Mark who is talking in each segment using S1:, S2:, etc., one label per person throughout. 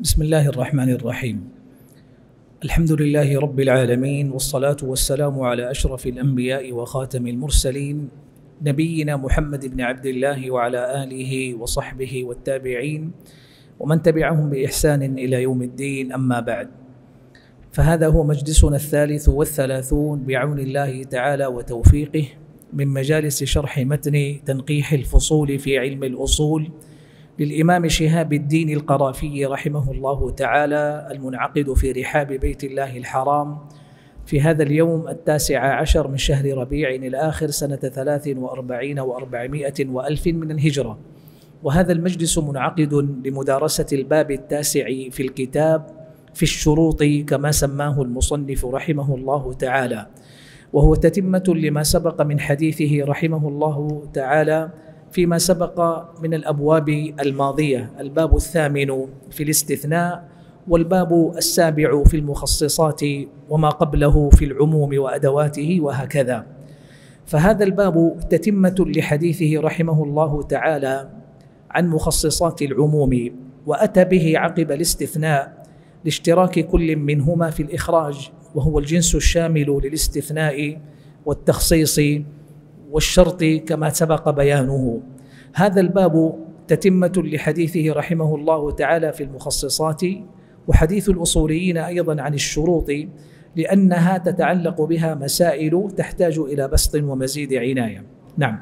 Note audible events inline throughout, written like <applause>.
S1: بسم الله الرحمن الرحيم الحمد لله رب العالمين والصلاة والسلام على أشرف الأنبياء وخاتم المرسلين نبينا محمد بن عبد الله وعلى آله وصحبه والتابعين ومن تبعهم بإحسان إلى يوم الدين أما بعد فهذا هو مجلسنا الثالث والثلاثون بعون الله تعالى وتوفيقه من مجالس شرح متن تنقيح الفصول في علم الأصول للإمام شهاب الدين القرافي رحمه الله تعالى المنعقد في رحاب بيت الله الحرام في هذا اليوم التاسع عشر من شهر ربيع الآخر سنة ثلاث وأربعين وأربعمائة وألف من الهجرة. وهذا المجلس منعقد لمدارسة الباب التاسع في الكتاب في الشروط كما سماه المصنف رحمه الله تعالى. وهو تتمة لما سبق من حديثه رحمه الله تعالى فيما سبق من الأبواب الماضية الباب الثامن في الاستثناء والباب السابع في المخصصات وما قبله في العموم وأدواته وهكذا. فهذا الباب تتمة لحديثه رحمه الله تعالى عن مخصصات العموم وأتى به عقب الاستثناء لاشتراك كل منهما في الإخراج وهو الجنس الشامل للاستثناء والتخصيص والشرط كما سبق بيانه. هذا الباب تتمة لحديثه رحمه الله تعالى في المخصصات وحديث الأصوليين أيضا عن الشروط لأنها تتعلق بها مسائل تحتاج إلى بسط ومزيد عناية. نعم.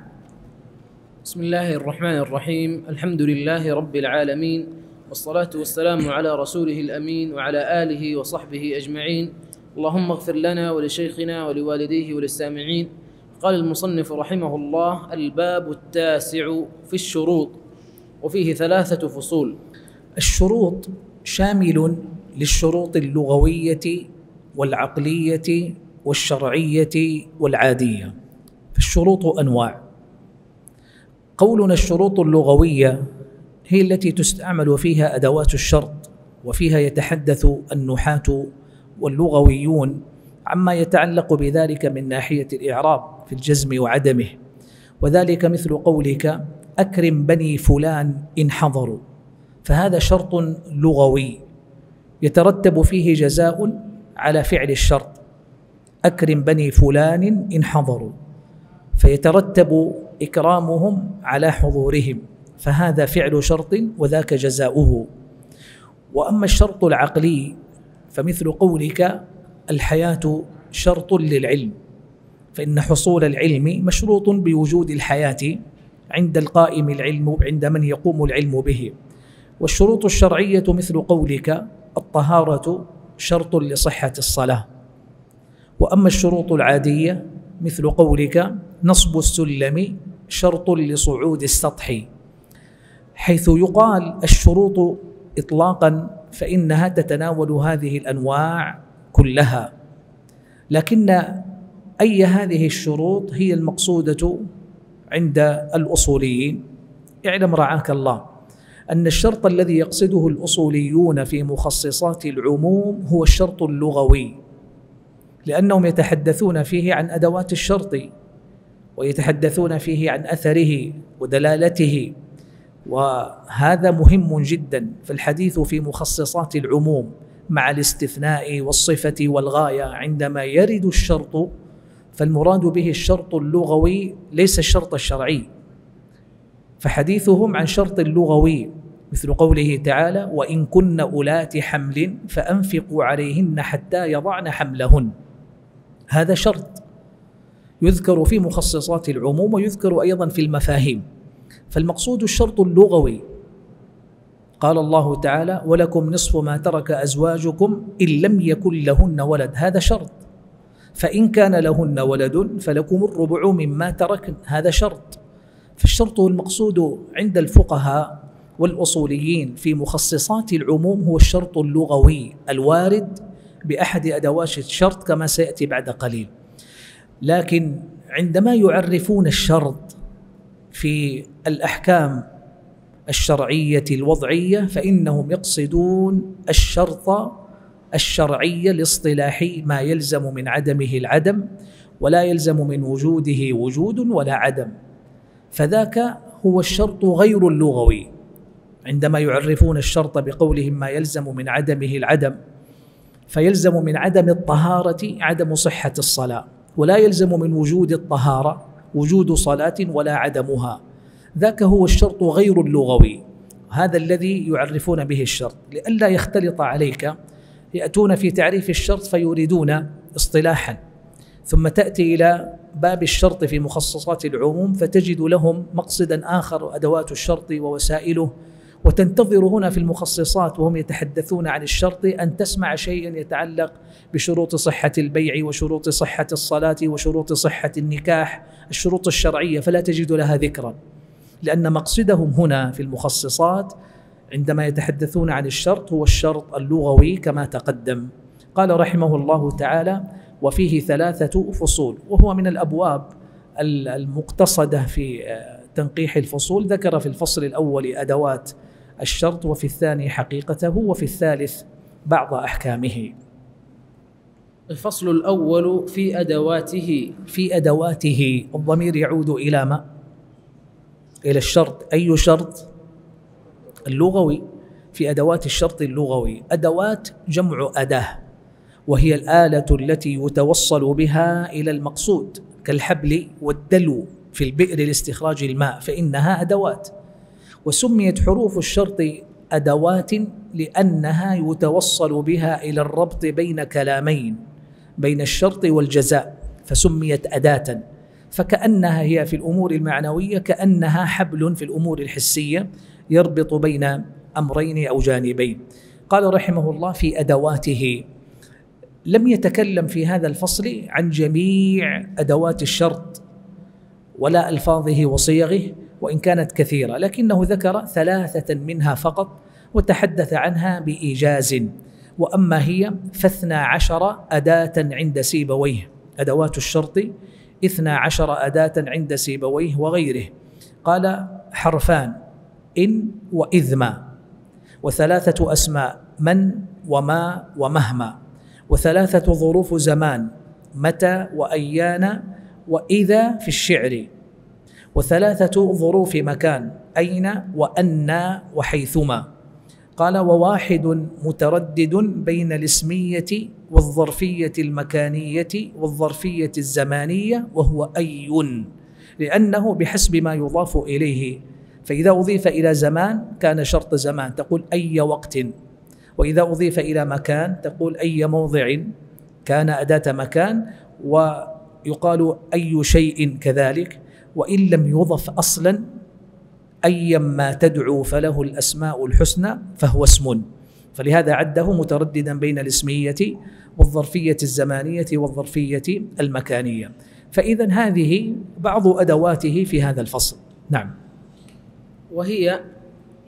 S2: بسم الله الرحمن الرحيم. الحمد لله رب العالمين والصلاة والسلام على رسوله الأمين وعلى آله وصحبه أجمعين. اللهم اغفر لنا ولشيخنا ولوالديه وللسامعين. قال المصنف رحمه الله الباب التاسع في الشروط وفيه ثلاثة فصول.
S1: الشروط شامل للشروط اللغوية والعقلية والشرعية والعادية. فالشروط أنواع. قولنا الشروط اللغوية هي التي تستعمل فيها أدوات الشرط وفيها يتحدث النحاة واللغويون عما يتعلق بذلك من ناحية الإعراب في الجزم وعدمه. وذلك مثل قولك أكرم بني فلان إن حضروا. فهذا شرط لغوي يترتب فيه جزاء على فعل الشرط. أكرم بني فلان إن حضروا. فيترتب إكرامهم على حضورهم. فهذا فعل شرط وذاك جزاؤه. وأما الشرط العقلي فمثل قولك الحياة شرط للعلم فإن حصول العلم مشروط بوجود الحياة عند القائم العلم عند من يقوم العلم به. والشروط الشرعية مثل قولك الطهارة شرط لصحة الصلاة. وأما الشروط العادية مثل قولك نصب السلم شرط لصعود السطح. حيث يقال الشروط إطلاقا فإنها تتناول هذه الأنواع كلها. لكن أي هذه الشروط هي المقصودة عند الأصوليين. اعلم رعاك الله أن الشرط الذي يقصده الأصوليون في مخصصات العموم هو الشرط اللغوي لأنهم يتحدثون فيه عن أدوات الشرط ويتحدثون فيه عن أثره ودلالته وهذا مهم جدا فالحديث في مخصصات العموم. مع الاستثناء والصفة والغاية عندما يرد الشرط فالمراد به الشرط اللغوي ليس الشرط الشرعي. فحديثهم عن شرط لغوي مثل قوله تعالى وإن كن أولات حمل فأنفقوا عليهن حتى يضعن حملهن هذا شرط. يذكر في مخصصات العموم ويذكر أيضا في المفاهيم. فالمقصود الشرط اللغوي قال الله تعالى ولكم نصف ما ترك أزواجكم إن لم يكن لهن ولد. هذا شرط. فإن كان لهن ولد فلكم الربع مما تركن. هذا شرط. فالشرط المقصود عند الفقهاء والأصوليين في مخصصات العموم هو الشرط اللغوي الوارد بأحد أدوات الشرط كما سيأتي بعد قليل. لكن عندما يعرفون الشرط في الأحكام الشرعية الوضعية فإنهم يقصدون الشرط الشرعي الاصطلاحي ما يلزم من عدمه العدم ولا يلزم من وجوده وجود ولا عدم. فذاك هو الشرط غير اللغوي. عندما يعرفون الشرط بقولهم ما يلزم من عدمه العدم فيلزم من عدم الطهارة عدم صحة الصلاة ولا يلزم من وجود الطهارة وجود صلاة ولا عدمها. ذاك هو الشرط غير اللغوي. هذا الذي يعرفون به الشرط. لئلا يختلط عليك يأتون في تعريف الشرط فيريدون اصطلاحا. ثم تأتي إلى باب الشرط في مخصصات العموم فتجد لهم مقصدا آخر أدوات الشرط ووسائله. وتنتظر هنا في المخصصات وهم يتحدثون عن الشرط أن تسمع شيئا يتعلق بشروط صحة البيع وشروط صحة الصلاة وشروط صحة النكاح الشروط الشرعية فلا تجد لها ذكرا. لأن مقصدهم هنا في المخصصات عندما يتحدثون عن الشرط هو الشرط اللغوي كما تقدم. قال رحمه الله تعالى وفيه ثلاثة فصول وهو من الأبواب المقتصدة في آه، تنقيح الفصول. ذكر في الفصل الأول أدوات الشرط وفي الثاني حقيقته وفي الثالث بعض أحكامه.
S2: الفصل الأول في أدواته.
S1: في أدواته الضمير يعود إلى ما؟ إلى الشرط. أي شرط؟ اللغوي. في أدوات الشرط اللغوي. أدوات جمع أداة. وهي الآلة التي يتوصل بها إلى المقصود كالحبل والدلو في البئر لاستخراج الماء فإنها أدوات. وسميت حروف الشرط أدوات لأنها يتوصل بها إلى الربط بين كلامين بين الشرط والجزاء فسميت أداة. فكأنها هي في الأمور المعنوية كأنها حبل في الأمور الحسية يربط بين أمرين أو جانبين. قال رحمه الله في أدواته لم يتكلم في هذا الفصل عن جميع أدوات الشرط ولا ألفاظه وصيغه وإن كانت كثيرة لكنه ذكر ثلاثة منها فقط وتحدث عنها بإيجاز. وأما هي فاثنى عشر أداة عند سيبويه أدوات الشرط اثنى عشر أداة عند سيبويه وغيره. قال حرفان إن وإذما. وثلاثة أسماء من وما ومهما. وثلاثة ظروف زمان متى وأيان وإذا في الشعر. وثلاثة ظروف مكان أين وأن وحيثما. قال وواحد متردد بين الاسمية والظرفية المكانية والظرفية الزمانية وهو أي. لأنه بحسب ما يضاف إليه. فإذا أضيف إلى زمان كان شرط زمان تقول أي وقت. وإذا أضيف إلى مكان تقول أي موضع كان أداة مكان. ويقال أي شيء كذلك. وإن لم يضف أصلا أيا ما تدعو فله الأسماء الحسنى فهو اسم. فلهذا عده مترددا بين الاسمية والظرفية الزمانية والظرفية المكانية. فإذا هذه بعض أدواته في هذا الفصل. نعم.
S2: وهي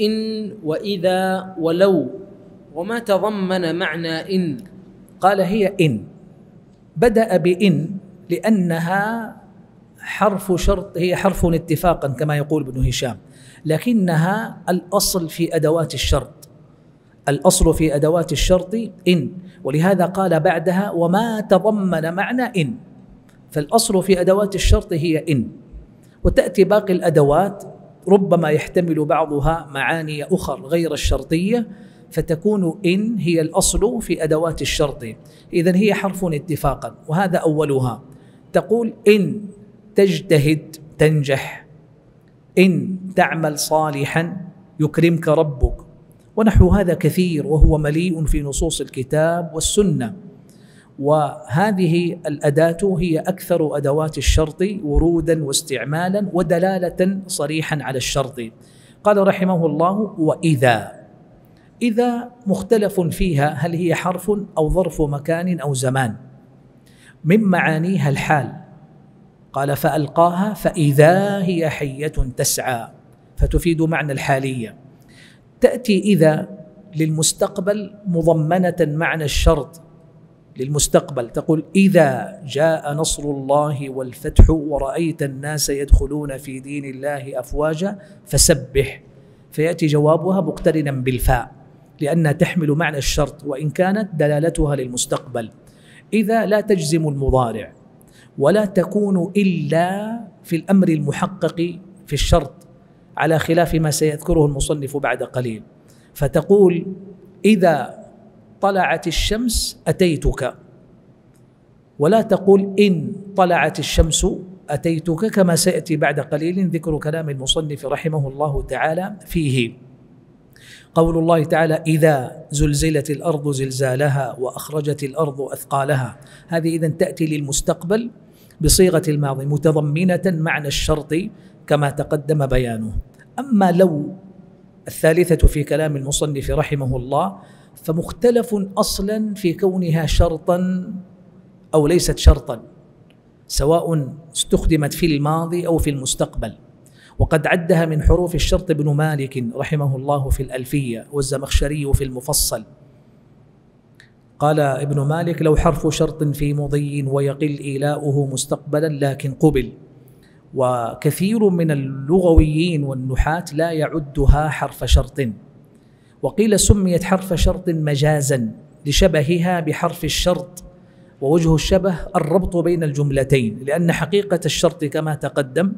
S2: إن وإذا ولو وما تضمن معنى إن.
S1: قال هي إن. بدأ بإن لأنها حرف شرط هي حرف اتفاقا كما يقول ابن هشام. لكنها الأصل في أدوات الشرط. الأصل في أدوات الشرط إن. ولهذا قال بعدها وما تضمن معنى إن. فالأصل في أدوات الشرط هي إن. وتأتي باقي الأدوات ربما يحتمل بعضها معاني أخر غير الشرطية فتكون إن هي الأصل في أدوات الشرط. إذا هي حرف اتفاقا وهذا أولها. تقول إن تجتهد تنجح. إن تعمل صالحا يكرمك ربك. ونحو هذا كثير وهو مليء في نصوص الكتاب والسنة. وهذه الأداة هي أكثر أدوات الشرط ورودا واستعمالا ودلالة صريحا على الشرط. قال رحمه الله وإذا. إذا مختلف فيها هل هي حرف أو ظرف مكان أو زمان. من معانيها الحال. قال فألقاها فإذا هي حية تسعى فتفيد معنى الحالية. تأتي إذا للمستقبل مضمنة معنى الشرط للمستقبل. تقول إذا جاء نصر الله والفتح ورأيت الناس يدخلون في دين الله أفواجا فسبح. فيأتي جوابها مقترنا بالفاء لأنها تحمل معنى الشرط وإن كانت دلالتها للمستقبل. إذا لا تجزم المضارع. ولا تكون إلا في الأمر المحقق في الشرط على خلاف ما سيذكره المصنف بعد قليل. فتقول إذا طلعت الشمس أتيتك. ولا تقول إن طلعت الشمس أتيتك كما سيأتي بعد قليل ذكر كلام المصنف رحمه الله تعالى فيه. قول الله تعالى إذا زلزلت الأرض زلزالها وأخرجت الأرض أثقالها. هذه إذا تأتي للمستقبل بصيغة الماضي متضمنة معنى الشرط كما تقدم بيانه. أما لو الثالثة في كلام المصنف رحمه الله فمختلف أصلا في كونها شرطا أو ليست شرطا سواء استخدمت في الماضي أو في المستقبل. وقد عدها من حروف الشرط ابن مالك رحمه الله في الألفية والزمخشري في المفصل. قال ابن مالك لو حرف شرط في مضي ويقل إيلاؤه مستقبلا لكن قبل. وكثير من اللغويين والنحاة لا يعدها حرف شرط. وقيل سميت حرف شرط مجازا لشبهها بحرف الشرط ووجه الشبه الربط بين الجملتين لأن حقيقة الشرط كما تقدم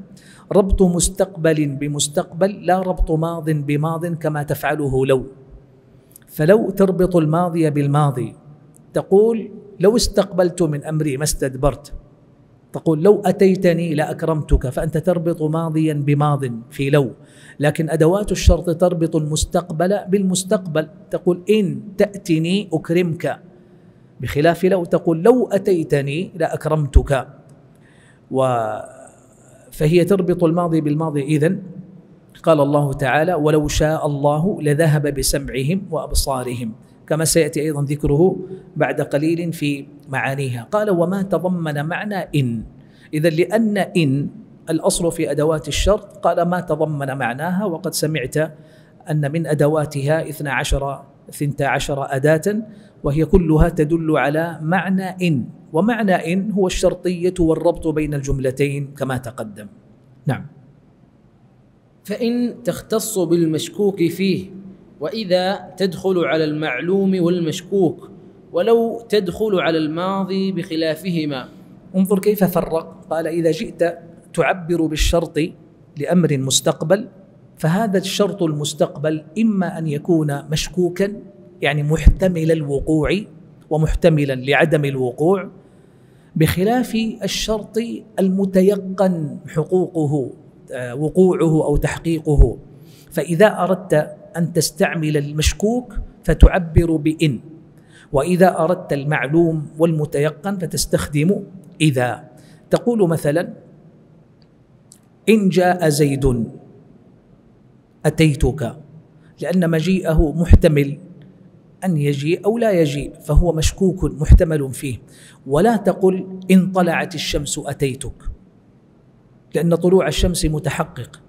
S1: ربط مستقبل بمستقبل لا ربط ماض بماض كما تفعله لو. فلو تربط الماضي بالماضي تقول لو استقبلت من أمري ما استدبرت. تقول لو أتيتني لأكرمتك فأنت تربط ماضيا بماض في لو. لكن أدوات الشرط تربط المستقبل بالمستقبل. تقول إن تأتني أكرمك. بخلاف لو تقول لو أتيتني لأكرمتك. و فهي تربط الماضي بالماضي إذن. قال الله تعالى ولو شاء الله لذهب بسمعهم وأبصارهم. كما سيأتي أيضا ذكره بعد قليل في معانيها. قال وما تضمن معنى إن. إذا لأن إن الأصل في أدوات الشرط. قال ما تضمن معناها؟ وقد سمعت أن من أدواتها 12 12 أداة وهي كلها تدل على معنى إن ومعنى إن هو الشرطية والربط بين الجملتين كما تقدم. نعم.
S2: فإن تختص بالمشكوك فيه وإذا تدخل على المعلوم والمشكوك ولو تدخل على الماضي بخلافهما.
S1: انظر كيف فرق. قال إذا جئت تعبر بالشرط لأمر مستقبل فهذا الشرط المستقبل إما أن يكون مشكوكا يعني محتمل الوقوع ومحتملا لعدم الوقوع بخلاف الشرط المتيقن حقوقه آه، وقوعه أو تحقيقه. فإذا أردت أن تستعمل المشكوك فتعبر بإن وإذا أردت المعلوم والمتيقن فتستخدم إذا. تقول مثلا إن جاء زيد أتيتك لأن مجيئه محتمل. أن يجيء أو لا يجيء فهو مشكوك محتمل فيه. ولا تقل إن طلعت الشمس أتيتك لأن طلوع الشمس متحقق.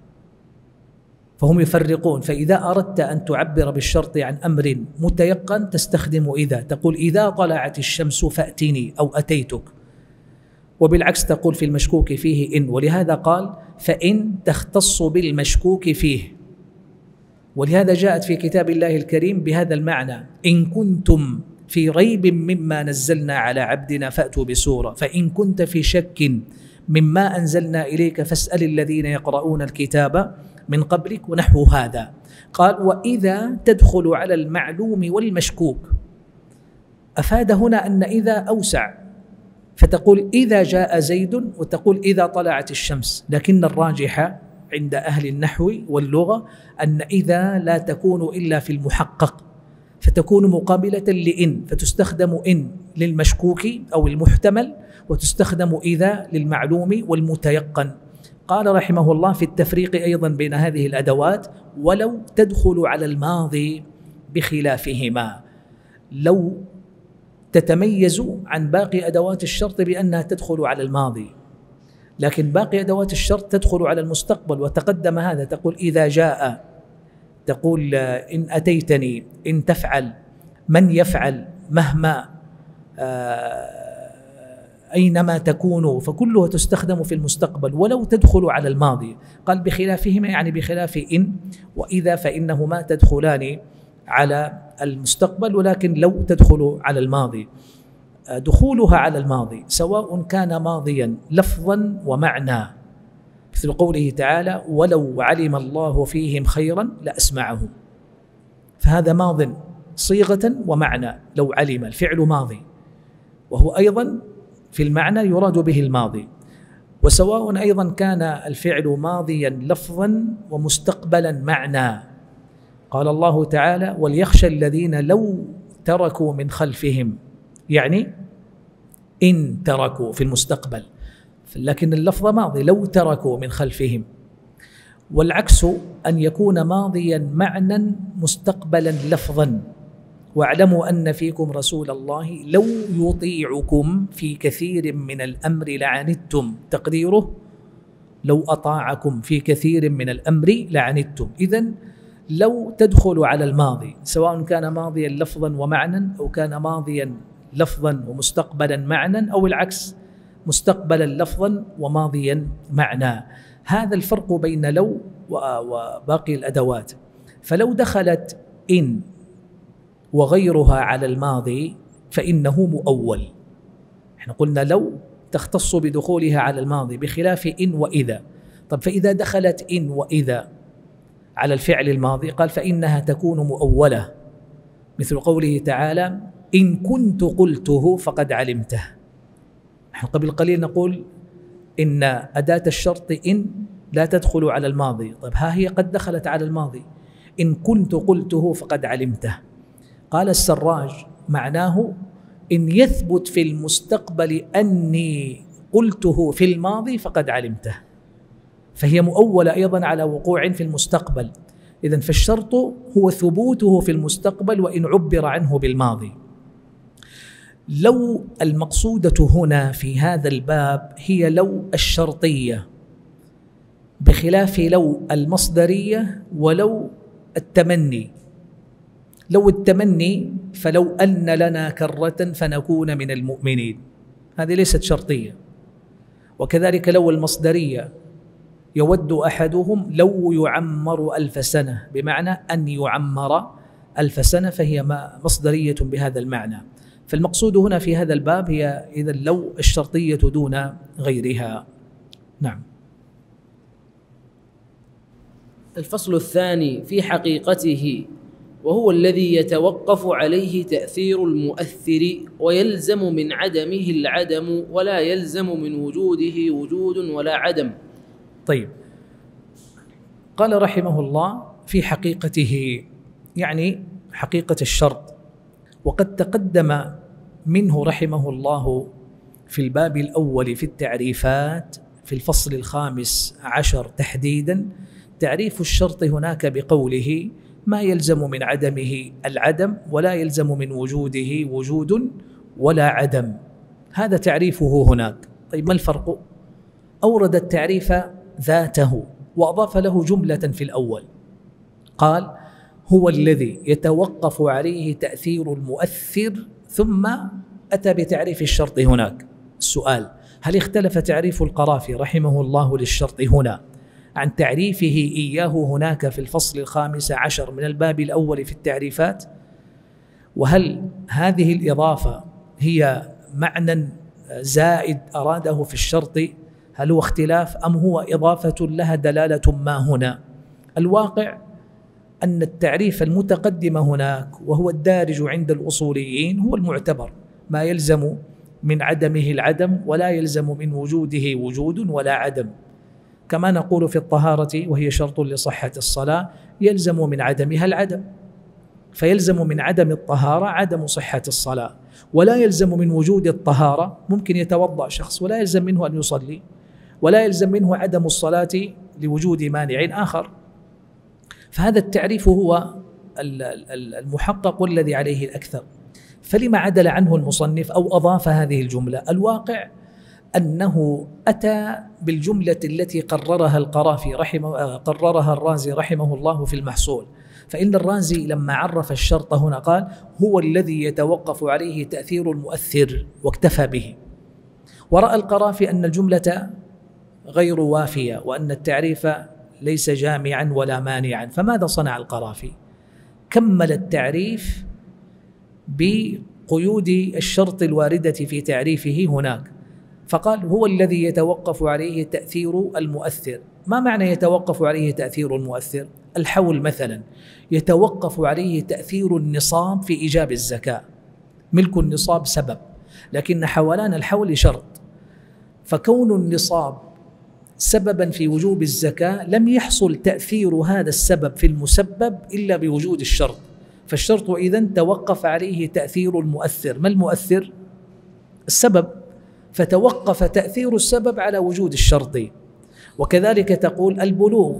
S1: فهم يفرقون فإذا أردت أن تعبر بالشرط عن أمر متيقن تستخدم إذا. تقول إذا طلعت الشمس فأتني أو أتيتك. وبالعكس تقول في المشكوك فيه إن ولهذا قال فإن تختص بالمشكوك فيه. ولهذا جاءت في كتاب الله الكريم بهذا المعنى إن كنتم في ريب مما نزلنا على عبدنا فأتوا بسورة فإن كنت في شك مما أنزلنا إليك فاسأل الذين يقرؤون الكتاب من قبلك ونحو هذا. قال وإذا تدخل على المعلوم والمشكوك. أفاد هنا أن إذا أوسع فتقول إذا جاء زيد وتقول إذا طلعت الشمس لكن الراجح عند أهل النحو واللغة أن إذا لا تكون إلا في المحقق فتكون مقابلة لإن فتستخدم إن للمشكوك أو المحتمل وتستخدم إذا للمعلوم والمتيقن. قال رحمه الله في التفريق أيضا بين هذه الأدوات ولو تدخل على الماضي بخلافهما لو تتميز عن باقي أدوات الشرط بأنها تدخل على الماضي. لكن باقي أدوات الشرط تدخل على المستقبل وتقدم هذا. تقول إذا جاء تقول إن أتيتني إن تفعل من يفعل مهما آه، أينما تكون فكلها تستخدم في المستقبل ولو تدخل على الماضي. قال بخلافهما يعني بخلاف إن وإذا فإنهما تدخلان على المستقبل ولكن لو تدخل على الماضي. دخولها على الماضي سواء كان ماضيا لفظا ومعنى. مثل قوله تعالى ولو علم الله فيهم خيرا لأسمعهم فهذا ماض صيغة ومعنى لو علم الفعل ماضي. وهو أيضا في المعنى يراد به الماضي. وسواء أيضا كان الفعل ماضيا لفظا ومستقبلا معنى. قال الله تعالى وليخشى الذين لو تركوا من خلفهم. يعني إن تركوا في المستقبل. لكن اللفظ ماضي. لو تركوا من خلفهم. والعكس أن يكون ماضيا معنى مستقبلا لفظا. واعلموا أن فيكم رسول الله. لو يطيعكم في كثير من الأمر لعنتم. تقديره لو أطاعكم في كثير من الأمر لعنتم. إذا لو تدخل على الماضي. سواء كان ماضيا لفظا ومعنى أو كان ماضيا لفظا ومستقبلا معنى أو العكس مستقبلا لفظا وماضيا معنى هذا الفرق بين لو وباقي الأدوات. فلو دخلت إن وغيرها على الماضي فإنه مؤول. إحنا قلنا لو تختص بدخولها على الماضي بخلاف إن وإذا. طب فإذا دخلت إن وإذا على الفعل الماضي قال فإنها تكون مؤولة. مثل قوله تعالى إن كنت قلته فقد علمته. نحن قبل قليل نقول إن أداة الشرط إن لا تدخل على الماضي. طيب ها هي قد دخلت على الماضي. إن كنت قلته فقد علمته. قال السراج معناه إن يثبت في المستقبل أني قلته في الماضي فقد علمته. فهي مؤولة أيضا على وقوع في المستقبل. إذا فالشرط هو ثبوته في المستقبل وإن عبر عنه بالماضي. لو المقصودة هنا في هذا الباب هي لو الشرطية بخلاف لو المصدرية ولو التمني. لو التمني فلو أن لنا كرة فنكون من المؤمنين. هذه ليست شرطية. وكذلك لو المصدرية يود أحدهم لو يعمر ألف سنة بمعنى أن يعمر ألف سنة فهي مصدرية بهذا المعنى. فالمقصود هنا في هذا الباب هي إذا لو الشرطية دون غيرها. نعم.
S2: الفصل الثاني في حقيقته وهو الذي يتوقف عليه تأثير المؤثر ويلزم من عدمه العدم ولا يلزم من وجوده وجود ولا عدم.
S1: طيب. قال رحمه الله في حقيقته يعني حقيقة الشرط وقد تقدم منه رحمه الله في الباب الأول في التعريفات في الفصل الخامس عشر تحديدا تعريف الشرط هناك بقوله ما يلزم من عدمه العدم ولا يلزم من وجوده وجود ولا عدم هذا تعريفه هناك. طيب ما الفرق؟ أورد التعريف ذاته وأضاف له جملة في الأول. قال هو الذي يتوقف عليه تأثير المؤثر ثم أتى بتعريف الشرط هناك. السؤال هل اختلف تعريف القرافي رحمه الله للشرط هنا عن تعريفه إياه هناك في الفصل الخامس عشر من الباب الأول في التعريفات؟ وهل هذه الإضافة هي معنى زائد أراده في الشرط؟ هل هو اختلاف أم هو إضافة لها دلالة ما هنا؟ الواقع أن التعريف المتقدم هناك وهو الدارج عند الأصوليين هو المعتبر ما يلزم من عدمه العدم ولا يلزم من وجوده وجود ولا عدم. كما نقول في الطهارة وهي شرط لصحة الصلاة يلزم من عدمها العدم. فيلزم من عدم الطهارة عدم صحة الصلاة. ولا يلزم من وجود الطهارة ممكن يتوضأ شخص ولا يلزم منه أن يصلي. ولا يلزم منه عدم الصلاة لوجود مانع آخر. فهذا التعريف هو المحقق والذي عليه الأكثر. فلما عدل عنه المصنف أو أضاف هذه الجملة الواقع أنه أتى بالجملة التي قررها القرافي رحمه قررها الرازي رحمه الله في المحصول. فإن الرازي لما عرف الشرط هنا قال هو الذي يتوقف عليه تأثير المؤثر واكتفى به ورأى القرافي أن الجملة غير وافية وأن التعريف ليس جامعا ولا مانعا. فماذا صنع القرافي؟ كمل التعريف بقيود الشرط الواردة في تعريفه هناك. فقال هو الذي يتوقف عليه تأثير المؤثر. ما معنى يتوقف عليه تأثير المؤثر؟ الحول مثلا. يتوقف عليه تأثير النصاب في إيجاب الزكاة. ملك النصاب سبب. لكن حولان الحول شرط. فكون النصاب سببا في وجوب الزكاة لم يحصل تأثير هذا السبب في المسبب إلا بوجود الشرط. فالشرط إذا توقف عليه تأثير المؤثر. ما المؤثر؟ السبب. فتوقف تأثير السبب على وجود الشرط. وكذلك تقول البلوغ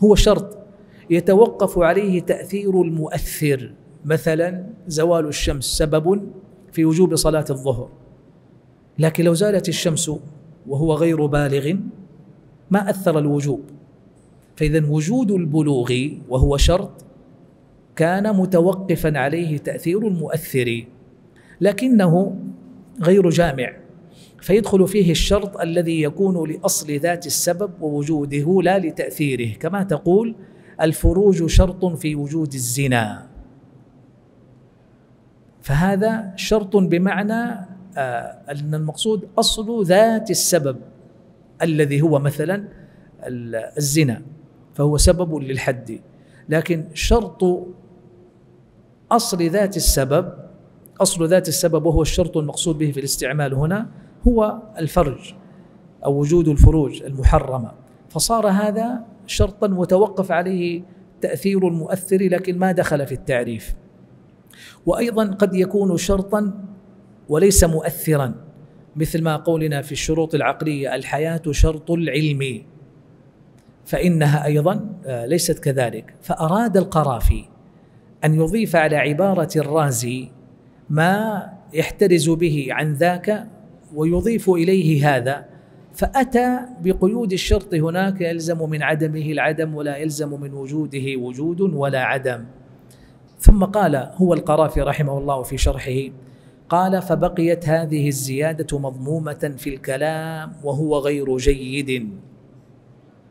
S1: هو شرط. يتوقف عليه تأثير المؤثر. مثلا زوال الشمس سبب في وجوب صلاة الظهر. لكن لو زالت الشمس وهو غير بالغ ما أثر الوجوب. فإذا وجود البلوغ وهو شرط كان متوقفا عليه تأثير المؤثر لكنه غير جامع. فيدخل فيه الشرط الذي يكون لأصل ذات السبب ووجوده لا لتأثيره. كما تقول الفروج شرط في وجود الزنا. فهذا شرط بمعنى أن المقصود أصل ذات السبب الذي هو مثلا الزنا فهو سبب للحد. لكن شرط أصل ذات السبب أصل ذات السبب وهو الشرط المقصود به في الاستعمال هنا هو الفرج أو وجود الفروج المحرمة. فصار هذا شرطا متوقف عليه تأثير المؤثر لكن ما دخل في التعريف. وأيضا قد يكون شرطا وليس مؤثرا مثل ما قولنا في الشروط العقلية الحياة شرط العلم. فإنها أيضا آه، ليست كذلك. فأراد القرافي أن يضيف على عبارة الرازي ما يحترز به عن ذاك ويضيف إليه هذا. فأتى بقيود الشرط هناك يلزم من عدمه العدم ولا يلزم من وجوده وجود ولا عدم. ثم قال هو القرافي رحمه الله في شرحه قال فبقيت هذه الزيادة مضمومة في الكلام وهو غير جيد.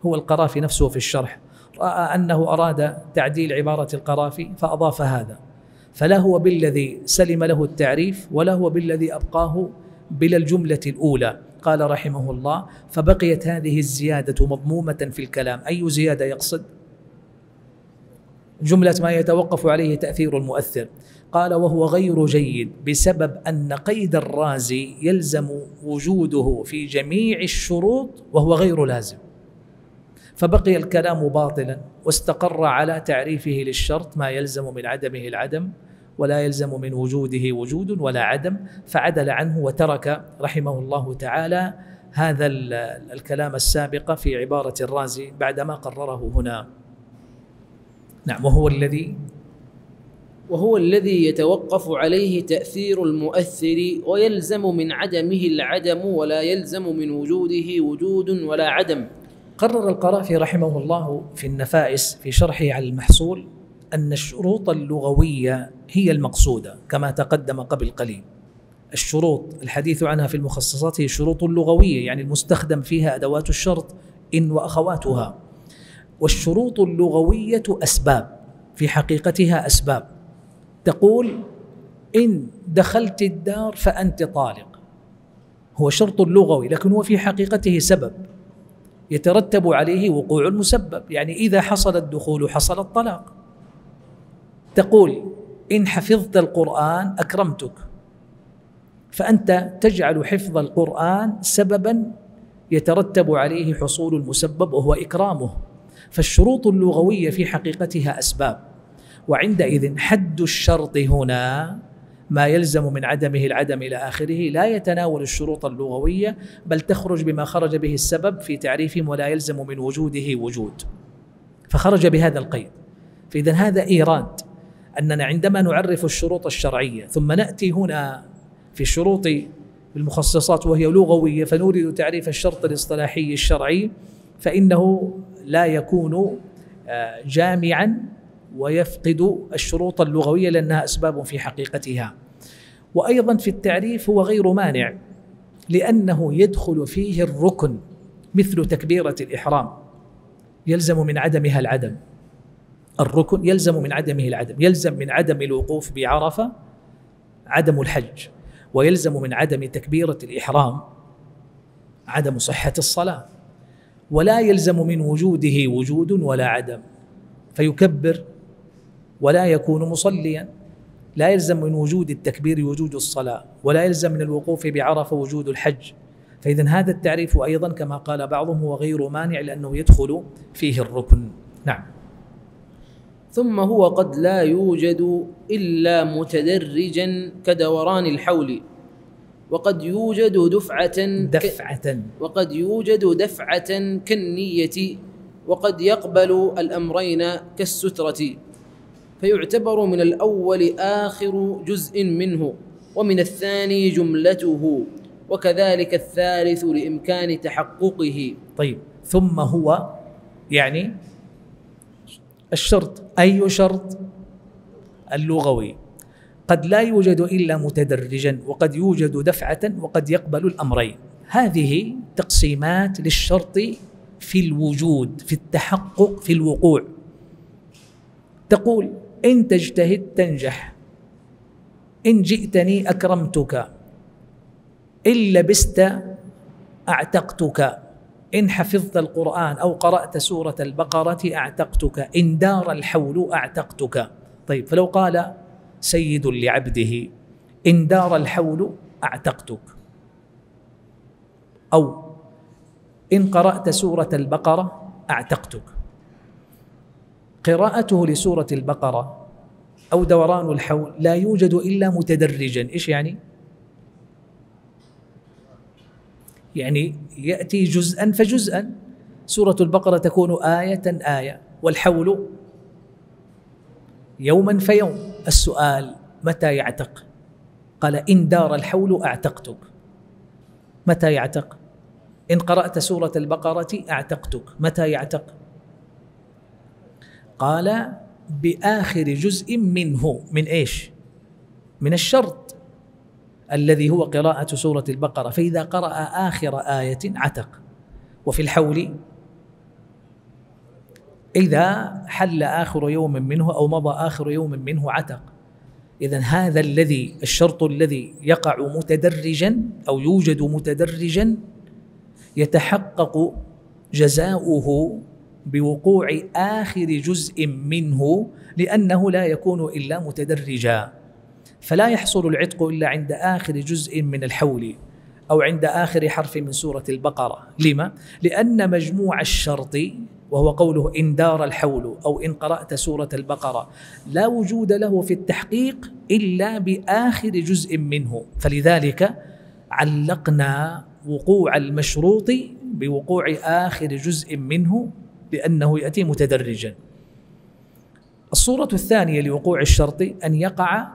S1: هو القرافي نفسه في الشرح. رأى أنه أراد تعديل عبارة القرافي فأضاف هذا فلا هو بالذي سلم له التعريف ولا هو بالذي أبقاه بلا الجملة الأولى. قال رحمه الله فبقيت هذه الزيادة مضمومة في الكلام. أي زيادة يقصد؟ جملة ما يتوقف عليه تأثير المؤثر. قال وهو غير جيد بسبب أن قيد الرازي يلزم وجوده في جميع الشروط وهو غير لازم. فبقي الكلام باطلا واستقر على تعريفه للشرط ما يلزم من عدمه العدم ولا يلزم من وجوده وجود ولا عدم فعدل عنه وترك رحمه الله تعالى هذا الكلام السابق في عبارة الرازي بعدما قرره هنا. نعم وهو الذي
S2: وهو الذي يتوقف عليه تأثير المؤثر ويلزم من عدمه العدم ولا يلزم من وجوده وجود ولا عدم.
S1: قرر القرافي رحمه الله في النفائس في شرحه على المحصول أن الشروط اللغوية هي المقصودة كما تقدم قبل قليل. الشروط الحديث عنها في المخصصات هي الشروط اللغوية يعني المستخدم فيها أدوات الشرط إن وأخواتها. والشروط اللغوية أسباب في حقيقتها أسباب. تقول إن دخلت الدار فأنت طالق. هو شرط لغوي لكن هو في حقيقته سبب. يترتب عليه وقوع المسبب يعني إذا حصل الدخول حصل الطلاق. تقول إن حفظت القرآن أكرمتك. فأنت تجعل حفظ القرآن سببا يترتب عليه حصول المسبب وهو إكرامه. فالشروط اللغوية في حقيقتها أسباب. وعندئذ حد الشرط هنا ما يلزم من عدمه العدم إلى آخره لا يتناول الشروط اللغوية بل تخرج بما خرج به السبب في تعريفهم ولا يلزم من وجوده وجود. فخرج بهذا القيد. فإذا هذا إيراد أننا عندما نعرف الشروط الشرعية ثم نأتي هنا في الشروط المخصصات وهي لغوية فنريد تعريف الشرط الاصطلاحي الشرعي فإنه لا يكون آه، جامعا ويفقد الشروط اللغوية لأنها أسباب في حقيقتها. وأيضا في التعريف هو غير مانع لأنه يدخل فيه الركن مثل تكبيرة الإحرام. يلزم من عدمها العدم. الركن يلزم من عدمه العدم. يلزم من عدم الوقوف بعرفة عدم الحج. ويلزم من عدم تكبيرة الإحرام عدم صحة الصلاة. ولا يلزم من وجوده وجود ولا عدم. فيكبر ولا يكون مصليا. لا يلزم من وجود التكبير وجود الصلاة ولا يلزم من الوقوف بعرفة وجود الحج. فإذا هذا التعريف أيضا كما قال بعضهم هو غير مانع لأنه يدخل فيه الركن. نعم.
S2: ثم هو قد لا يوجد إلا متدرجا كدوران الحول. وقد يوجد دفعة
S1: دفعة.
S2: وقد يوجد دفعة كالنية. وقد يقبل الأمرين كالسترة. فيعتبر من الأول آخر جزء منه ومن الثاني جملته وكذلك الثالث لإمكان تحققه.
S1: طيب ثم هو يعني الشرط. أي شرط؟ اللغوي. قد لا يوجد إلا متدرجا وقد يوجد دفعة وقد يقبل الأمرين. هذه تقسيمات للشرط في الوجود في التحقق في الوقوع. تقول إن تجتهد تنجح. إن جئتني أكرمتك. إن لبست أعتقتك. إن حفظت القرآن أو قرأت سورة البقرة أعتقتك. إن دار الحول أعتقتك. طيب فلو قال سيد لعبده إن دار الحول أعتقتك. أو إن قرأت سورة البقرة أعتقتك. قراءته لسورة البقرة أو دوران الحول لا يوجد إلا متدرجا. إيش يعني؟ يعني يأتي جزءا فجزءا. سورة البقرة تكون آية آية والحول يوما فيوم. السؤال متى يعتق؟ قال إن دار الحول أعتقتك. متى يعتق؟ إن قرأت سورة البقرة أعتقتك. متى يعتق؟ قال بآخر جزء منه من إيش؟ من الشرط الذي هو قراءة سورة البقرة. فإذا قرأ آخر آية عتق. وفي الحول إذا حل آخر يوم منه أو مضى آخر يوم منه عتق. إذا هذا الذي الشرط الذي يقع متدرجا أو يوجد متدرجا يتحقق جزاؤه بوقوع آخر جزء منه لأنه لا يكون إلا متدرجا. فلا يحصل العتق إلا عند آخر جزء من الحول أو عند آخر حرف من سورة البقرة. لما؟ لأن مجموع الشرط وهو قوله إن دار الحول أو إن قرأت سورة البقرة لا وجود له في التحقيق إلا بآخر جزء منه. فلذلك علقنا وقوع المشروط بوقوع آخر جزء منه لأنه يأتي متدرجا. الصورة الثانية لوقوع الشرط أن يقع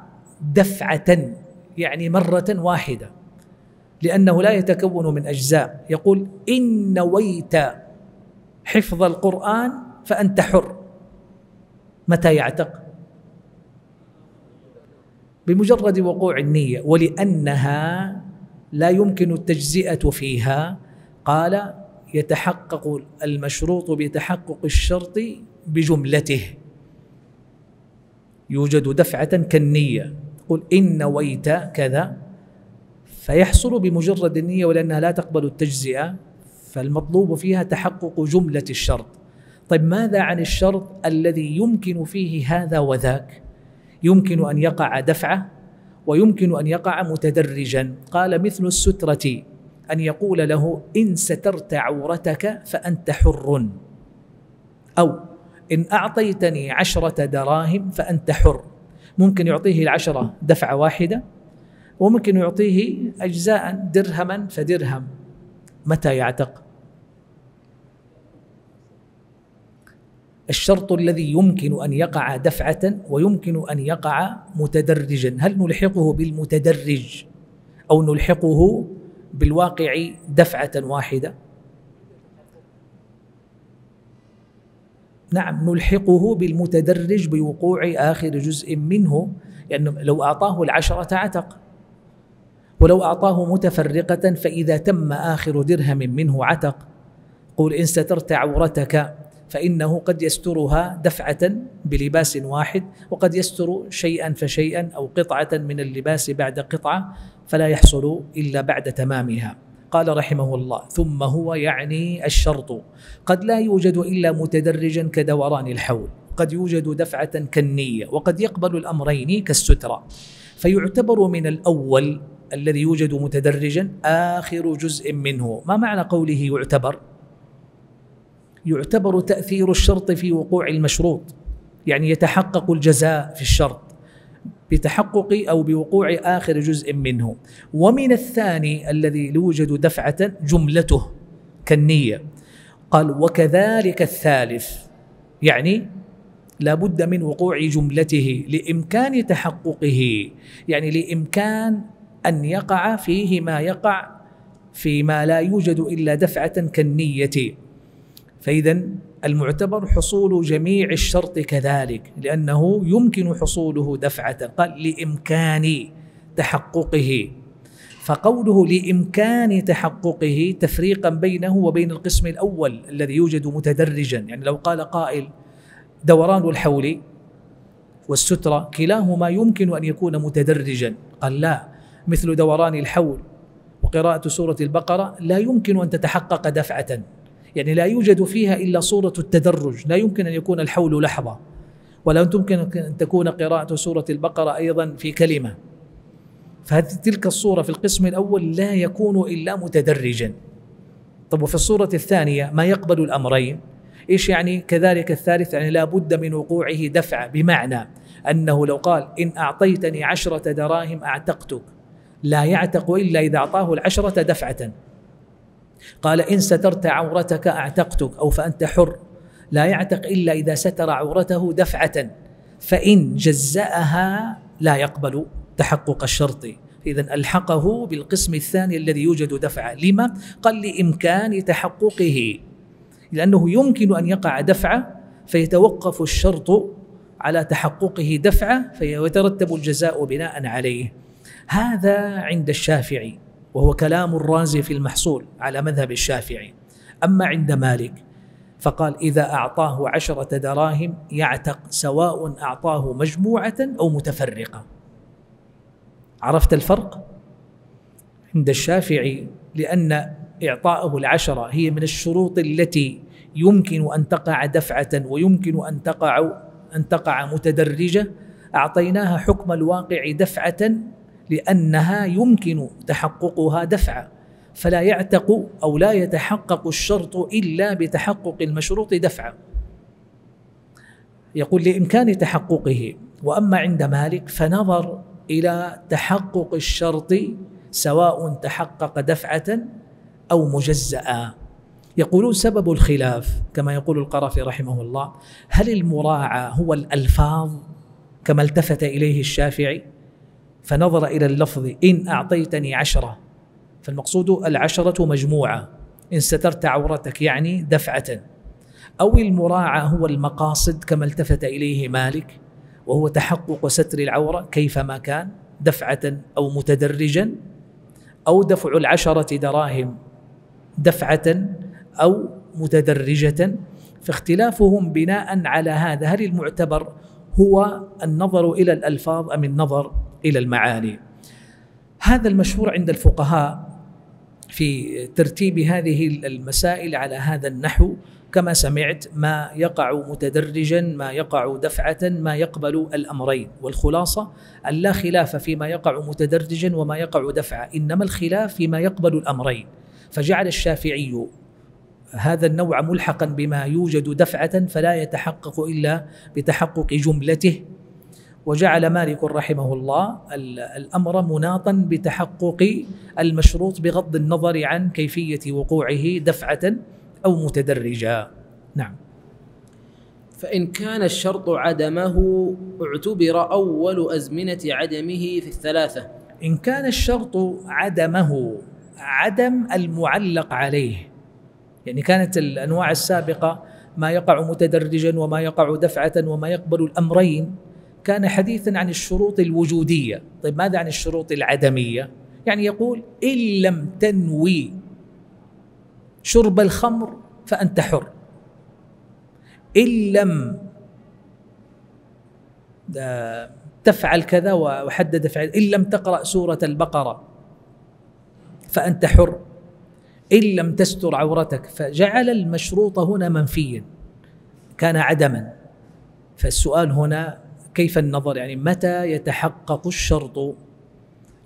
S1: دفعة يعني مرة واحدة لأنه لا يتكون من أجزاء. يقول إن نويت حفظ القرآن فأنت حر. متى يعتق؟ بمجرد وقوع النية ولأنها لا يمكن التجزئة فيها قال يتحقق المشروط بتحقق الشرط بجملته. يوجد دفعة كالنية. قل إن نويت كذا فيحصل بمجرد النية ولأنها لا تقبل التجزئة فالمطلوب فيها تحقق جملة الشرط. طيب ماذا عن الشرط الذي يمكن فيه هذا وذاك؟ يمكن أن يقع دفعة ويمكن أن يقع متدرجا. قال مثل السترة. أن يقول له إن سترت عورتك فأنت حر. أو إن أعطيتني عشرة دراهم فأنت حر. ممكن يعطيه العشرة دفعة واحدة وممكن يعطيه أجزاء درهما فدرهم. متى يعتق؟ الشرط الذي يمكن أن يقع دفعة ويمكن أن يقع متدرجا. هل نلحقه بالمتدرج أو نلحقه بالواقع دفعة واحدة. نعم نلحقه بالمتدرج بوقوع آخر جزء منه لأنه يعني لو أعطاه العشرة عتق. ولو أعطاه متفرقة فإذا تم آخر درهم منه عتق. قول إن سترت عورتك فإنه قد يسترها دفعة بلباس واحد وقد يستر شيئا فشيئا أو قطعة من اللباس بعد قطعة فلا يحصل إلا بعد تمامها. قال رحمه الله ثم هو يعني الشرط. قد لا يوجد إلا متدرجا كدوران الحول. قد يوجد دفعة كالنية وقد يقبل الأمرين كالسترة. فيعتبر من الأول الذي يوجد متدرجا آخر جزء منه. ما معنى قوله يعتبر؟ يعتبر تأثير الشرط في وقوع المشروط يعني يتحقق الجزاء في الشرط بتحقق أو بوقوع آخر جزء منه. ومن الثاني الذي يوجد دفعة جملته كالنية. قال وكذلك الثالث يعني لا بد من وقوع جملته لإمكان تحققه يعني لإمكان أن يقع فيه ما يقع فيما لا يوجد إلا دفعة كالنية. فإذا المعتبر حصول جميع الشرط كذلك لأنه يمكن حصوله دفعة قال لإمكان تحققه. فقوله لإمكان تحققه تفريقا بينه وبين القسم الأول الذي يوجد متدرجا يعني لو قال قائل دوران الحول والسترة كلاهما يمكن أن يكون متدرجا. قال لا مثل دوران الحول وقراءة سورة البقرة لا يمكن أن تتحقق دفعة. يعني لا يوجد فيها إلا صورة التدرج. لا يمكن أن يكون الحول لحظة ولا يمكن أن تكون قراءة سورة البقرة أيضا في كلمة. فهذه تلك الصورة في القسم الأول لا يكون إلا متدرجا. طب وفي الصورة الثانية ما يقبل الأمرين؟ إيش يعني؟ كذلك الثالث يعني لا بد من وقوعه دفع بمعنى أنه لو قال إن أعطيتني عشرة دراهم أعتقتك. لا يعتق إلا إذا أعطاه العشرة دفعة. قال إن سترت عورتك أعتقتك أو فأنت حر. لا يعتق إلا إذا ستر عورته دفعة. فإن جزأها لا يقبل تحقق الشرط. إذا ألحقه بالقسم الثاني الذي يوجد دفعة لما؟ قال لإمكان تحققه. لأنه يمكن أن يقع دفعة فيتوقف الشرط على تحققه دفعة فيترتب الجزاء بناء عليه. هذا عند الشافعي. وهو كلام الرازي في المحصول على مذهب الشافعي. أما عند مالك فقال إذا أعطاه عشرة دراهم يعتق سواء أعطاه مجموعة أو متفرقة. عرفت الفرق؟ عند الشافعي لأن إعطاءه العشرة هي من الشروط التي يمكن أن تقع دفعة ويمكن أن تقع أن تقع متدرجة. أعطيناها حكم الواقع دفعة لأنها يمكن تحققها دفعة فلا يعتق أو لا يتحقق الشرط إلا بتحقق المشروط دفعة يقول لإمكان تحققه وأما عند مالك فنظر إلى تحقق الشرط سواء تحقق دفعة أو مجزأ. يقولون سبب الخلاف كما يقول القرافي رحمه الله هل المراعى هو الألفاظ كما التفت إليه الشافعي؟ فنظر إلى اللفظ إن أعطيتني عشرة فالمقصود العشرة مجموعة. إن سترت عورتك يعني دفعة. أو المراعى هو المقاصد كما التفت إليه مالك وهو تحقق ستر العورة كيفما كان دفعة أو متدرجا أو دفع العشرة دراهم دفعة أو متدرجة. فاختلافهم بناء على هذا هل المعتبر هو النظر إلى الألفاظ أم النظر؟ إلى المعاني هذا المشهور عند الفقهاء في ترتيب هذه المسائل على هذا النحو. كما سمعت ما يقع متدرجا ما يقع دفعة ما يقبل الأمرين. والخلاصة أن لا خلاف فيما يقع متدرجا وما يقع دفعة. إنما الخلاف فيما يقبل الأمرين. فجعل الشافعي هذا النوع ملحقا بما يوجد دفعة فلا يتحقق إلا بتحقق جملته. وجعل مالك رحمه الله الأمر مناطا بتحقق المشروط بغض النظر عن كيفية وقوعه دفعة أو متدرجا نعم.
S2: فإن كان الشرط عدمه اعتبر أول أزمنة عدمه في الثلاثة.
S1: إن كان الشرط عدمه عدم المعلق عليه. يعني كانت الأنواع السابقة ما يقع متدرجا وما يقع دفعة وما يقبل الأمرين. كان حديثا عن الشروط الوجودية. طيب ماذا عن الشروط العدمية؟ يعني يقول إن لم تنوي شرب الخمر فأنت حر. إن لم تفعل كذا وحدد فعل إن لم تقرأ سورة البقرة فأنت حر. إن لم تستر عورتك فجعل المشروط هنا منفيا كان عدما. فالسؤال هنا كيف النظر؟ يعني متى يتحقق الشرط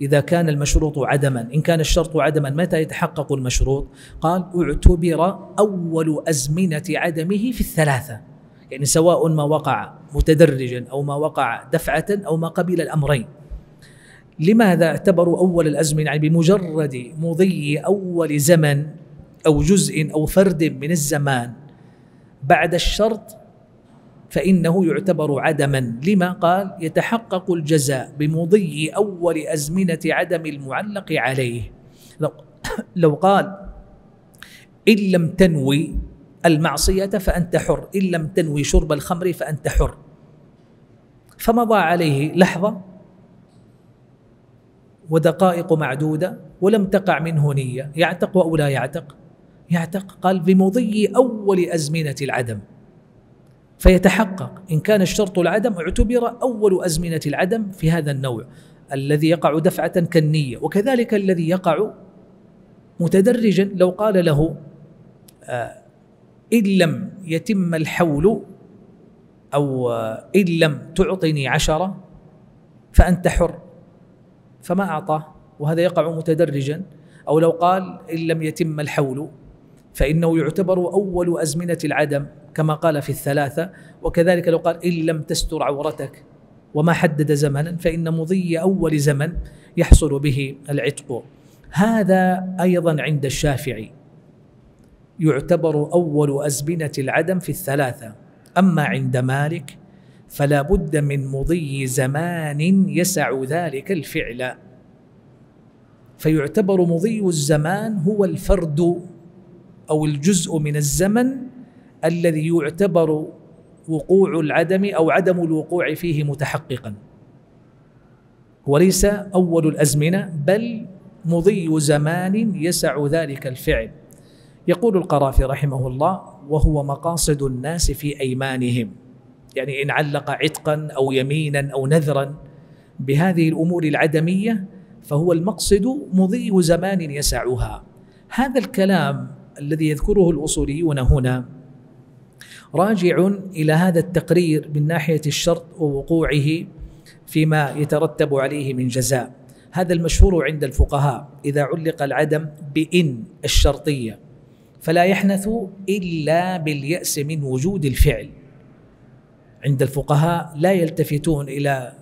S1: إذا كان المشروط عدما؟ إن كان الشرط عدما متى يتحقق المشروط؟ قال اعتبر أول أزمنة عدمه في الثلاثة. يعني سواء ما وقع متدرجا أو ما وقع دفعة أو ما قبل الأمرين. لماذا اعتبروا أول الأزمنة؟ يعني بمجرد مضي أول زمن أو جزء أو فرد من الزمان بعد الشرط فإنه يعتبر عدما. لما قال يتحقق الجزاء بمضي أول أزمنة عدم المعلق عليه. لو, <coughs> لو قال إن لم تنوي المعصية فأنت حر إن لم تنوي شرب الخمر فأنت حر. فمضى عليه لحظة ودقائق معدودة ولم تقع منه نية. يعتق أو لا يعتق؟ يعتق. قال بمضي أول أزمنة العدم. فيتحقق. إن كان الشرط العدم اعتبر أول أزمنة العدم في هذا النوع الذي يقع دفعة كالنية وكذلك الذي يقع متدرجا لو قال له آه إن لم يتم الحول أو آه إن لم تعطني عشرة فأنت حر فما أعطاه وهذا يقع متدرجا. أو لو قال إن لم يتم الحول فإنه يعتبر أول أزمنة العدم. كما قال في الثلاثة وكذلك لو قال إن لم تستر عورتك وما حدد زمنا فإن مضي أول زمن يحصل به العتق. هذا أيضا عند الشافعي. يعتبر أول أزمنة العدم في الثلاثة. أما عند مالك فلا بد من مضي زمان يسع ذلك الفعل. فيعتبر مضي الزمان هو الفرد أو الجزء من الزمن الذي يعتبر وقوع العدم أو عدم الوقوع فيه متحققا. وليس أول الأزمنة بل مضي زمان يسع ذلك الفعل. يقول القرافي رحمه الله وهو مقاصد الناس في أيمانهم. يعني إن علق عتقا أو يمينا أو نذرا بهذه الأمور العدمية فهو المقصد مضي زمان يسعها. هذا الكلام الذي يذكره الأصوليون هنا راجع إلى هذا التقرير من ناحية الشرط ووقوعه فيما يترتب عليه من جزاء. هذا المشهور عند الفقهاء. إذا علق العدم بإن الشرطية فلا يحنث إلا باليأس من وجود الفعل. عند الفقهاء لا يلتفتون إلى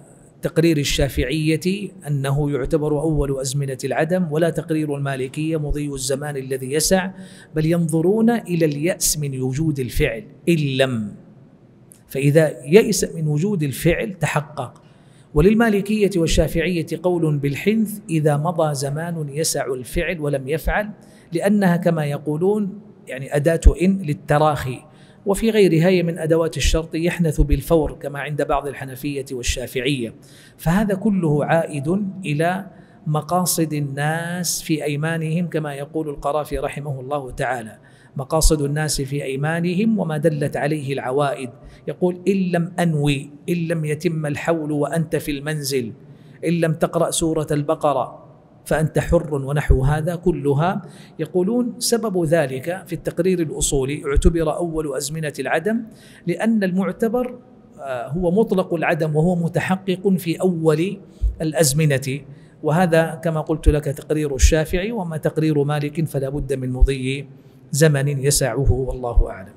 S1: تقرير الشافعية أنه يعتبر أول أزمنة العدم ولا تقرير المالكية مضي الزمان الذي يسع بل ينظرون إلى اليأس من وجود الفعل إن لم. فإذا يئس من وجود الفعل تحقق. وللمالكية والشافعية قول بالحنث إذا مضى زمان يسع الفعل ولم يفعل لأنها كما يقولون يعني أداة إن للتراخي. وفي غيرها من أدوات الشرط يحنث بالفور كما عند بعض الحنفية والشافعية. فهذا كله عائد إلى مقاصد الناس في أيمانهم كما يقول القرافي رحمه الله تعالى. مقاصد الناس في أيمانهم وما دلت عليه العوائد. يقول إن لم أنوي إن لم يتم الحول وأنت في المنزل إن لم تقرأ سورة البقرة فأنت حر ونحو هذا كلها. يقولون سبب ذلك في التقرير الأصولي اعتبر أول أزمنة العدم لأن المعتبر آه، هو مطلق العدم وهو متحقق في أول الأزمنة. وهذا كما قلت لك تقرير الشافعي وما تقرير مالك فلا بد من مضي زمن يسعه والله أعلم.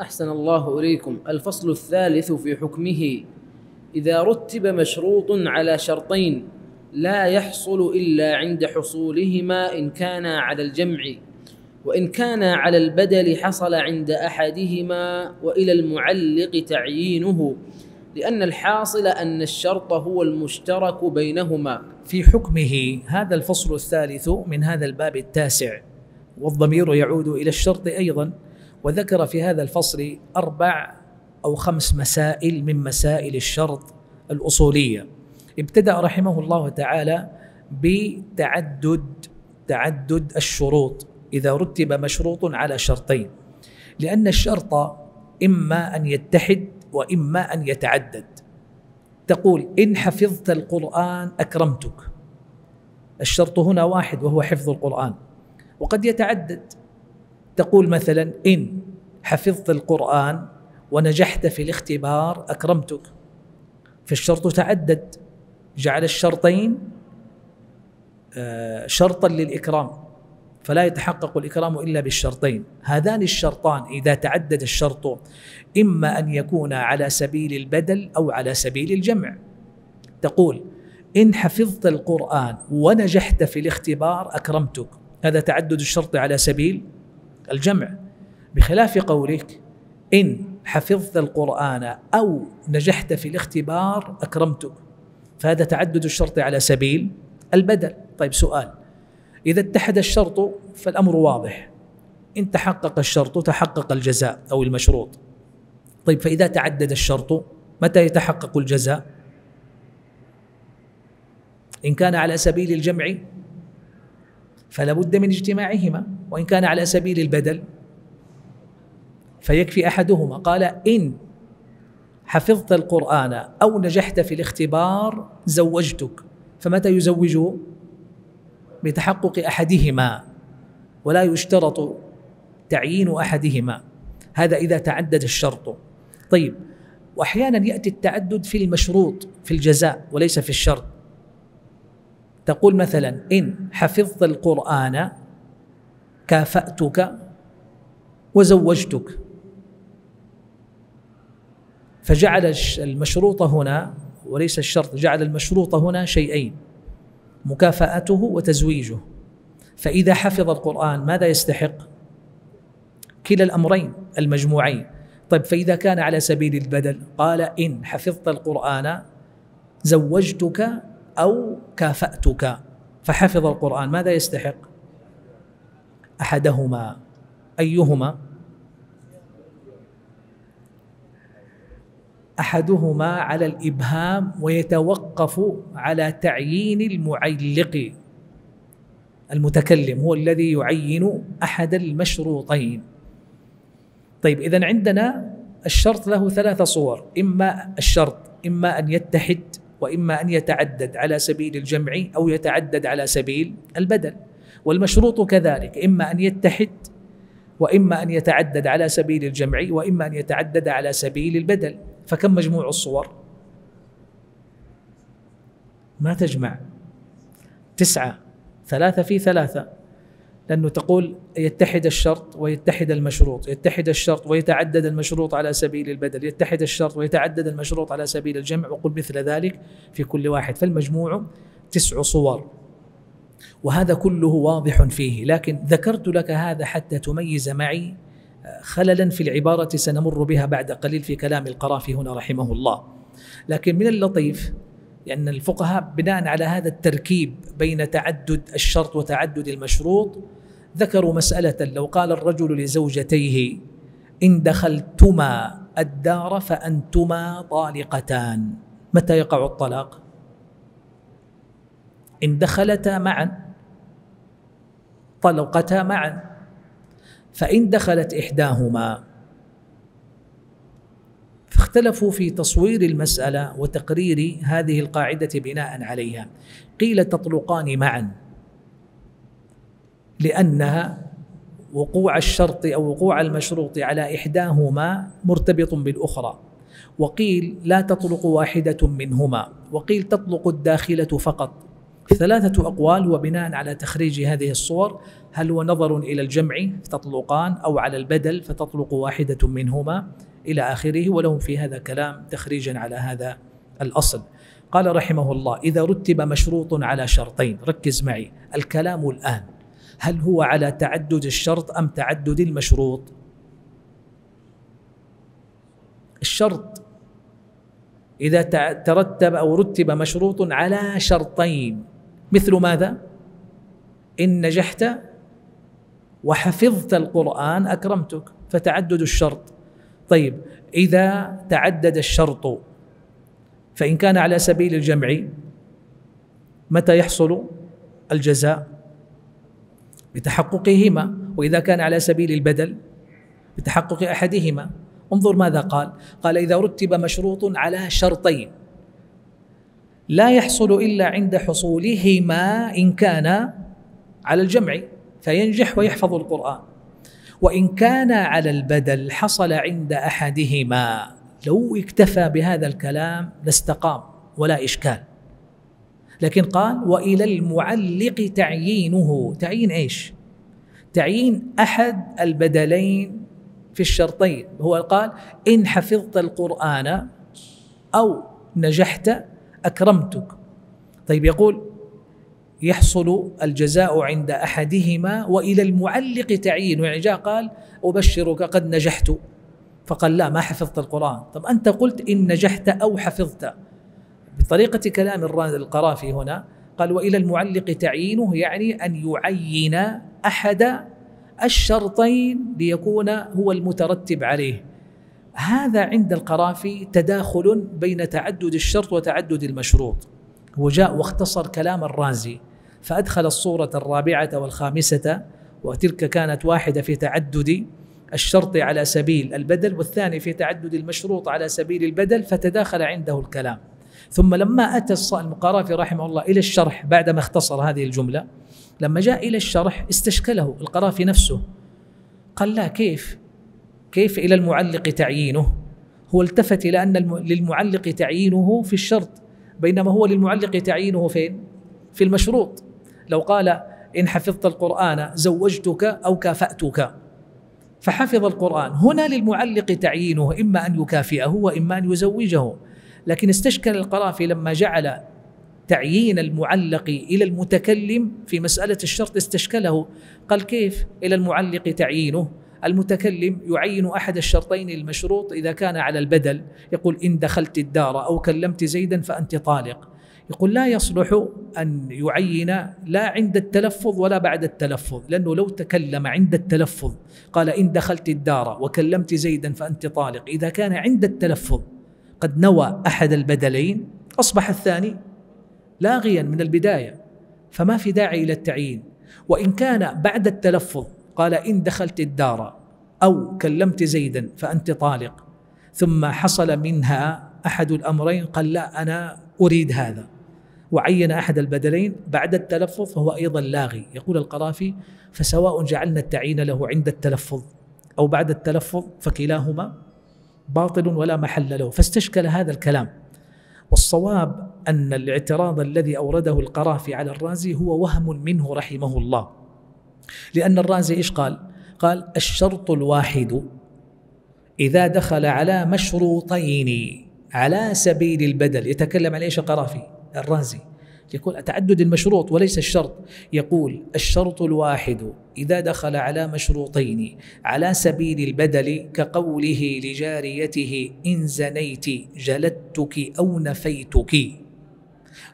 S2: أحسن الله إليكم. الفصل الثالث في حكمه إذا رتب مشروط على شرطين لا يحصل إلا عند حصولهما إن كان على الجمع وإن كان على البدل حصل عند أحدهما وإلى المعلق تعيينه لأن الحاصل أن الشرط هو المشترك بينهما.
S1: في حكمه هذا الفصل الثالث من هذا الباب التاسع والضمير يعود إلى الشرط أيضا وذكر في هذا الفصل أربع أو خمس مسائل من مسائل الشرط الأصولية. ابتدأ رحمه الله تعالى بتعدد تعدد الشروط. إذا رتب مشروط على شرطين. لأن الشرط إما أن يتحد وإما أن يتعدد. تقول إن حفظت القرآن أكرمتك. الشرط هنا واحد وهو حفظ القرآن. وقد يتعدد. تقول مثلا إن حفظت القرآن ونجحت في الاختبار أكرمتك. فالشرط تعدد. جعل الشرطين آه، شرطا للإكرام فلا يتحقق الإكرام إلا بالشرطين. هذان الشرطان إذا تعدد الشرط إما أن يكون على سبيل البدل أو على سبيل الجمع. تقول إن حفظت القرآن ونجحت في الاختبار أكرمتك. هذا تعدد الشرط على سبيل الجمع. بخلاف قولك إن حفظت القرآن أو نجحت في الاختبار أكرمتك. فهذا تعدد الشرط على سبيل البدل. طيب سؤال. إذا اتحد الشرط فالأمر واضح. إن تحقق الشرط تحقق الجزاء أو المشروط. طيب فإذا تعدد الشرط متى يتحقق الجزاء؟ إن كان على سبيل الجمع فلا بد من اجتماعهما وإن كان على سبيل البدل فيكفي أحدهما. قال إن حفظت القرآن أو نجحت في الاختبار زوجتك. فمتى يزوجه بتحقق أحدهما. ولا يشترط تعيين أحدهما. هذا إذا تعدد الشرط. طيب وأحيانا يأتي التعدد في المشروط في الجزاء وليس في الشرط. تقول مثلا إن حفظت القرآن كافأتك وزوجتك. فجعل المشروط هنا وليس الشرط جعل المشروط هنا شيئين مكافأته وتزويجه فإذا حفظ القرآن ماذا يستحق؟ كلا الأمرين المجموعين طيب فإذا كان على سبيل البدل قال إن حفظت القرآن زوجتك أو كافأتك فحفظ القرآن ماذا يستحق؟ أحدهما أيهما؟ أحدهما على الإبهام ويتوقف على تعيين المعلق المتكلم هو الذي يعين أحد المشروطين. طيب اذا عندنا الشرط له ثلاث صور إما الشرط إما أن يتحد وإما أن يتعدد على سبيل الجمع أو يتعدد على سبيل البدل. والمشروط كذلك إما أن يتحد وإما أن يتعدد على سبيل الجمع وإما أن يتعدد على سبيل البدل. فكم مجموع الصور؟ ما تجمع. تسعة. ثلاثة في ثلاثة. لأنه تقول يتحد الشرط ويتحد المشروط يتحد الشرط ويتعدد المشروط على سبيل البدل يتحد الشرط ويتعدد المشروط على سبيل الجمع وقل مثل ذلك في كل واحد. فالمجموع تسع صور. وهذا كله واضح فيه. لكن ذكرت لك هذا حتى تميز معي خللا في العبارة سنمر بها بعد قليل في كلام القرافي هنا رحمه الله. لكن من اللطيف لأن الفقهاء بناء على هذا التركيب بين تعدد الشرط وتعدد المشروط ذكروا مسألة لو قال الرجل لزوجتيه إن دخلتما الدار فأنتما طالقتان. متى يقع الطلاق؟ إن دخلتا معا طلقتا معا. فإن دخلت إحداهما فاختلفوا في تصوير المسألة وتقرير هذه القاعدة بناء عليها. قيل تطلقان معا لأنها وقوع الشرط أو وقوع المشروط على إحداهما مرتبط بالأخرى. وقيل لا تطلق واحدة منهما وقيل تطلق الداخلة فقط. ثلاثة أقوال وبناء على تخريج هذه الصور. هل هو نظر إلى الجمع فتطلقان أو على البدل فتطلق واحدة منهما إلى آخره؟ ولهم في هذا كلام تخريجا على هذا الأصل. قال رحمه الله إذا رتب مشروط على شرطين ركز معي. الكلام الآن هل هو على تعدد الشرط أم تعدد المشروط؟ الشرط إذا ترتب أو رتب مشروط على شرطين. مثل ماذا؟ إن نجحت وحفظت القرآن أكرمتك فتعدد الشرط. طيب إذا تعدد الشرط فإن كان على سبيل الجمع متى يحصل الجزاء؟ بتحققهما. وإذا كان على سبيل البدل بتحقق أحدهما. انظر ماذا قال. قال إذا رتب مشروط على شرطين. لا يحصل إلا عند حصولهما إن كان على الجمع فينجح ويحفظ القرآن. وإن كان على البدل حصل عند أحدهما. لو اكتفى بهذا الكلام لاستقام ولا إشكال. لكن قال وإلى المعلق تعيينه. تعيين إيش؟ تعيين أحد البدلين في الشرطين. هو قال إن حفظت القرآن أو نجحت أكرمتك. طيب يقول يحصل الجزاء عند أحدهما وإلى المعلق تعيين. يعني جاء قال أبشرك قد نجحت. فقال لا ما حفظت القرآن. طب أنت قلت إن نجحت أو حفظت. بطريقة كلام القرافي هنا قال وإلى المعلق تعيينه يعني أن يعين أحد الشرطين ليكون هو المترتب عليه. هذا عند القرافي تداخل بين تعدد الشرط وتعدد المشروط. هو جاء واختصر كلام الرازي فأدخل الصورة الرابعة والخامسة وتلك كانت واحدة في تعدد الشرط على سبيل البدل والثاني في تعدد المشروط على سبيل البدل فتداخل عنده الكلام. ثم لما أتى المقارافي رحمه الله إلى الشرح بعدما اختصر هذه الجملة لما جاء إلى الشرح استشكله القرافي نفسه. قال لا كيف؟ كيف إلى المعلق تعيينه؟ هو التفت إلى أن للمعلق تعيينه في الشرط بينما هو للمعلق تعيينه فين؟ في المشروط. لو قال إن حفظت القرآن زوجتك أو كافأتك. فحفظ القرآن. هنا للمعلق تعيينه إما أن يكافئه وإما أن يزوجه. لكن استشكل القرافي لما جعل تعيين المعلق إلى المتكلم في مسألة الشرط استشكله. قال كيف إلى المعلق تعيينه؟ المتكلم يعين أحد الشرطين المشروط إذا كان على البدل يقول إن دخلت الدار أو كلمت زيدا فأنت طالق. يقول لا يصلح أن يعين لا عند التلفظ ولا بعد التلفظ لأنه لو تكلم عند التلفظ قال إن دخلت الدار وكلمت زيدا فأنت طالق. إذا كان عند التلفظ قد نوى أحد البدلين أصبح الثاني لاغيا من البداية فما في داعي إلى التعيين. وإن كان بعد التلفظ قال إن دخلت الدار أو كلمت زيدا فأنت طالق. ثم حصل منها أحد الأمرين قال لا أنا أريد هذا. وعين أحد البدلين بعد التلفظ فهو أيضا لاغي. يقول القرافي فسواء جعلنا التعيين له عند التلفظ أو بعد التلفظ فكلاهما باطل ولا محل له. فاستشكل هذا الكلام. والصواب أن الاعتراض الذي أورده القرافي على الرازي هو وهم منه رحمه الله. لأن الرازي إيش قال؟ قال الشرط الواحد إذا دخل على مشروطين على سبيل البدل يتكلم عن إيش القرافي؟ الرازي. يقول تعدد المشروط وليس الشرط. يقول الشرط الواحد إذا دخل على مشروطين على سبيل البدل كقوله لجاريته إن زنيت جلدتك أو نفيتك.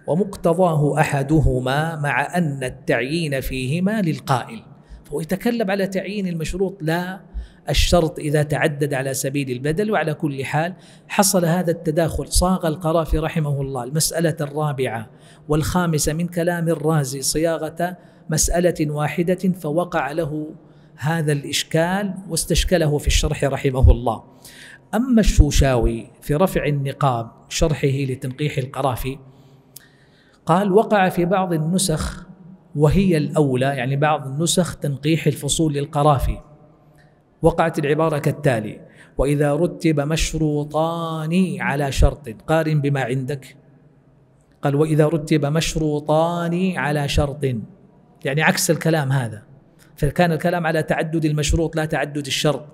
S1: ومقتضاه أحدهما مع أن التعيين فيهما للقائل. فهو يتكلم على تعيين المشروط لا الشرط إذا تعدد على سبيل البدل وعلى كل حال حصل هذا التداخل. صاغ القرافي رحمه الله المسألة الرابعة والخامسة من كلام الرازي صياغة مسألة واحدة فوقع له هذا الإشكال واستشكله في الشرح رحمه الله. أما الشوشاوي في رفع النقاب شرحه لتنقيح القرافي قال وقع في بعض النسخ وهي الأولى يعني بعض النسخ تنقيح الفصول للقرافي. وقعت العبارة كالتالي وإذا رتب مشروطان على شرط قارن بما عندك. قال وإذا رتب مشروطان على شرط. يعني عكس الكلام هذا. فكان الكلام على تعدد المشروط لا تعدد الشرط.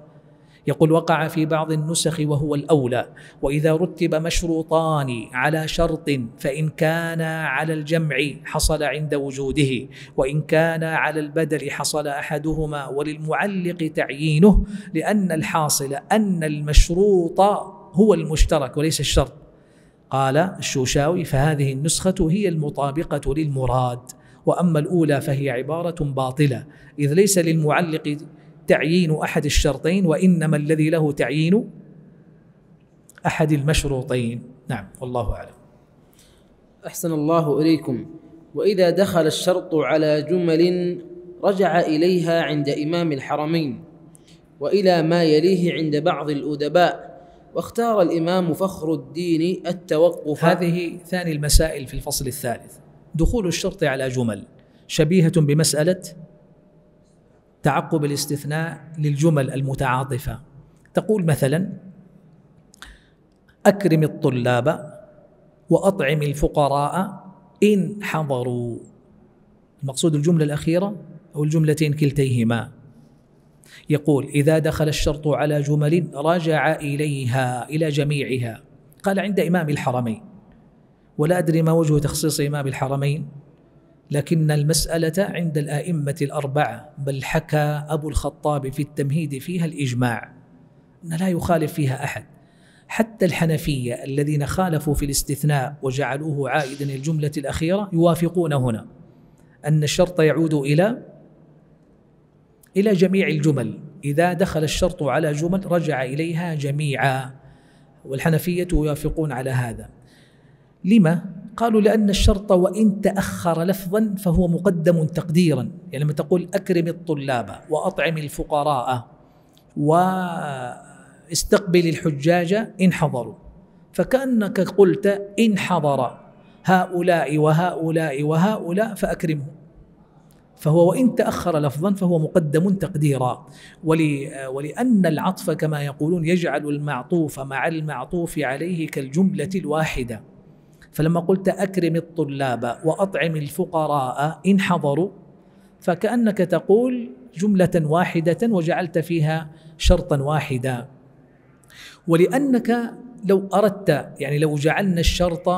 S1: يقول وقع في بعض النسخ وهو الأولى وإذا رتب مشروطان على شرط فإن كان على الجمع حصل عند وجوده وإن كان على البدل حصل أحدهما وللمعلق تعيينه لأن الحاصل أن المشروط هو المشترك وليس الشرط. قال الشوشاوي فهذه النسخة هي المطابقة للمراد وأما الأولى فهي عبارة باطلة إذ ليس للمعلق تعيين أحد الشرطين وإنما الذي له تعيين أحد المشروطين. نعم والله أعلم.
S2: أحسن الله إليكم. وإذا دخل الشرط على جمل رجع إليها عند إمام الحرمين وإلى ما يليه عند بعض الأدباء واختار الإمام فخر الدين التوقف.
S1: هذه ثاني المسائل في الفصل الثالث. دخول الشرط على جمل شبيهة بمسألة تعقب الاستثناء للجمل المتعاطفة. تقول مثلا أكرم الطلاب وأطعم الفقراء إن حضروا. المقصود الجملة الأخيرة أو الجملتين كلتيهما. يقول إذا دخل الشرط على جمل رجع إليها إلى جميعها. قال عند إمام الحرمين. ولا أدري ما وجه تخصيص إمام الحرمين. لكن المسألة عند الآئمة الأربعة بل حكى أبو الخطاب في التمهيد فيها الإجماع أن لا يخالف فيها أحد. حتى الحنفية الذين خالفوا في الاستثناء وجعلوه عائدا الجملة الأخيرة يوافقون هنا أن الشرط يعود إلى إلى جميع الجمل. إذا دخل الشرط على جمل رجع إليها جميعا والحنفية يوافقون على هذا. لما؟ قالوا لأن الشرط وإن تأخر لفظا فهو مقدم تقديرا. يعني لما تقول أكرم الطلاب وأطعم الفقراء واستقبل الحجاج إن حضروا. فكأنك قلت إن حضر هؤلاء وهؤلاء وهؤلاء فأكرمهم فهو وإن تأخر لفظا فهو مقدم تقديرا. ولأن العطف كما يقولون يجعل المعطوف مع المعطوف عليه كالجملة الواحدة. فلما قلت أكرم الطلاب وأطعم الفقراء إن حضروا فكأنك تقول جملة واحدة وجعلت فيها شرطا واحدا. ولأنك لو أردت يعني لو جعلنا الشرط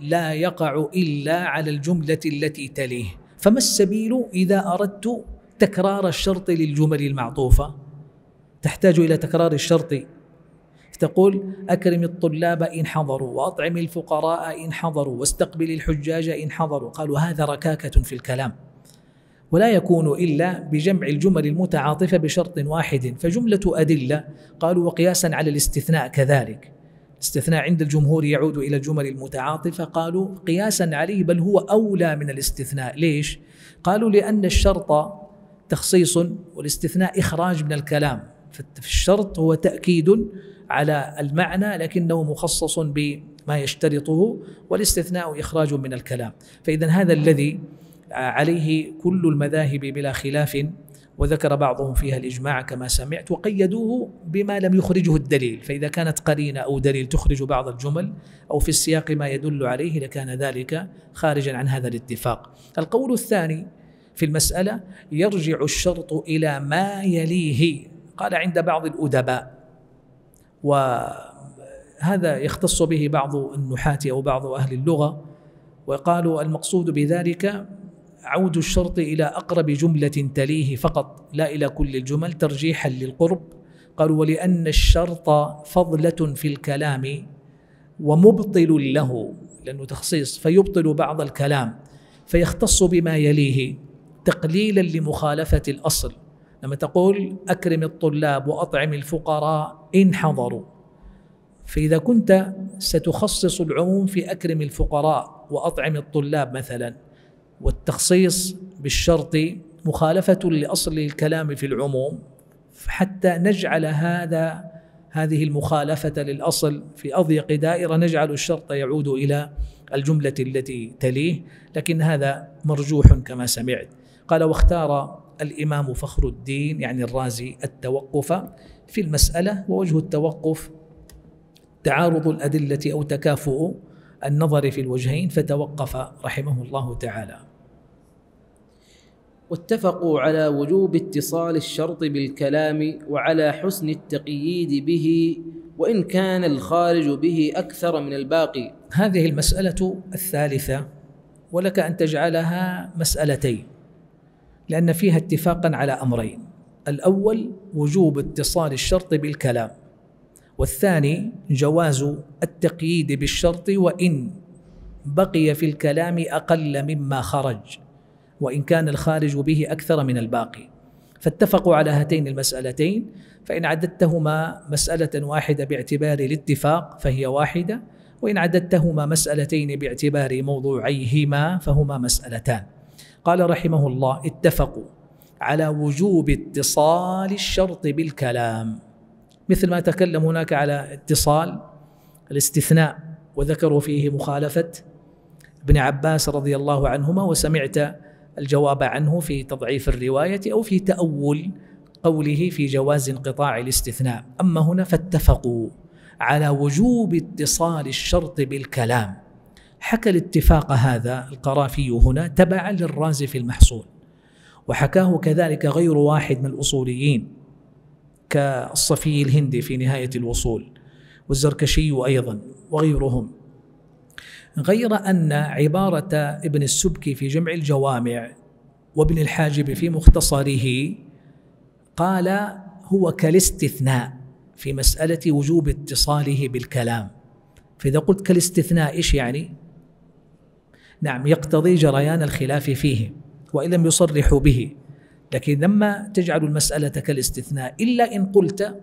S1: لا يقع إلا على الجملة التي تليه فما السبيل إذا أردت تكرار الشرط للجمل المعطوفة؟ تحتاج إلى تكرار الشرط تقول أكرم الطلاب إن حضروا وأطعم الفقراء إن حضروا واستقبل الحجاج إن حضروا قالوا هذا ركاكة في الكلام. ولا يكون إلا بجمع الجمل المتعاطفة بشرط واحد فجملة أدلة قالوا وقياسا على الاستثناء كذلك. الاستثناء عند الجمهور يعود إلى الجمل المتعاطفة قالوا قياسا عليه بل هو أولى من الاستثناء. ليش؟ قالوا لأن الشرط تخصيص والاستثناء إخراج من الكلام. فالشرط هو تأكيد على المعنى لكنه مخصص بما يشترطه والاستثناء إخراج من الكلام. فإذا هذا الذي عليه كل المذاهب بلا خلاف وذكر بعضهم فيها الإجماع كما سمعت وقيدوه بما لم يخرجه الدليل. فإذا كانت قرينة أو دليل تخرج بعض الجمل أو في السياق ما يدل عليه لكان ذلك خارجا عن هذا الاتفاق. القول الثاني في المسألة يرجع الشرط إلى ما يليه. قال عند بعض الأدباء. وهذا يختص به بعض النحاة أو بعض أهل اللغة. وقالوا المقصود بذلك عود الشرط إلى أقرب جملة تليه فقط لا إلى كل الجمل ترجيحا للقرب. قالوا ولأن الشرط فضلة في الكلام ومبطل له لأنه تخصيص فيبطل بعض الكلام فيختص بما يليه تقليلا لمخالفة الأصل. لما تقول أكرم الطلاب وأطعم الفقراء إن حضروا. فإذا كنت ستخصص العموم في أكرم الفقراء وأطعم الطلاب مثلا والتخصيص بالشرط مخالفة لأصل الكلام في العموم حتى نجعل هذا هذه المخالفة للأصل في أضيق دائرة نجعل الشرط يعود إلى الجملة التي تليه لكن هذا مرجوح كما سمعت. قال واختار الإمام فخر الدين يعني الرازي التوقف في المسألة ووجه التوقف تعارض الأدلة أو تكافؤ النظر في الوجهين فتوقف رحمه الله تعالى.
S2: واتفقوا على وجوب اتصال الشرط بالكلام وعلى حسن التقييد به وإن كان الخارج به أكثر من الباقي.
S1: هذه المسألة الثالثة ولك أن تجعلها مسألتين. لأن فيها اتفاقا على أمرين. الأول وجوب اتصال الشرط بالكلام والثاني جواز التقييد بالشرط وإن بقي في الكلام أقل مما خرج وإن كان الخارج به أكثر من الباقي. فاتفقوا على هاتين المسألتين فإن عددتهما مسألة واحدة باعتبار الاتفاق فهي واحدة وإن عددتهما مسألتين باعتبار موضوعيهما فهما مسألتان. قال رحمه الله اتفقوا على وجوب اتصال الشرط بالكلام. مثل ما تكلم هناك على اتصال الاستثناء وذكروا فيه مخالفة ابن عباس رضي الله عنهما وسمعت الجواب عنه في تضعيف الرواية أو في تأول قوله في جواز انقطاع الاستثناء. أما هنا فاتفقوا على وجوب اتصال الشرط بالكلام. حكى الاتفاق هذا القرافي هنا تبعا للرازي في المحصول وحكاه كذلك غير واحد من الأصوليين كالصفي الهندي في نهاية الوصول والزركشي أيضا وغيرهم غير أن عبارة ابن السبكي في جمع الجوامع وابن الحاجب في مختصره قال هو كالاستثناء في مسألة وجوب اتصاله بالكلام فإذا قلت كالاستثناء إيش يعني؟ نعم يقتضي جريان الخلاف فيه وإن لم يصرحوا به. لكن لما تجعل المسألة كالاستثناء إلا إن قلت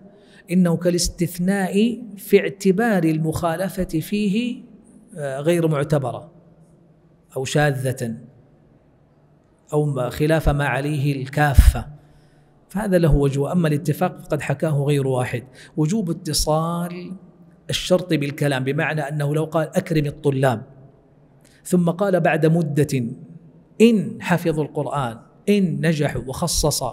S1: إنه كالاستثناء في اعتبار المخالفة فيه آه، غير معتبرة أو شاذة أو خلاف ما عليه الكافة. فهذا له وجه أما الاتفاق فقد حكاه غير واحد. وجوب اتصال الشرط بالكلام بمعنى أنه لو قال أكرم الطلاب ثم قال بعد مدة إن حفظوا القرآن إن نجحوا وخصص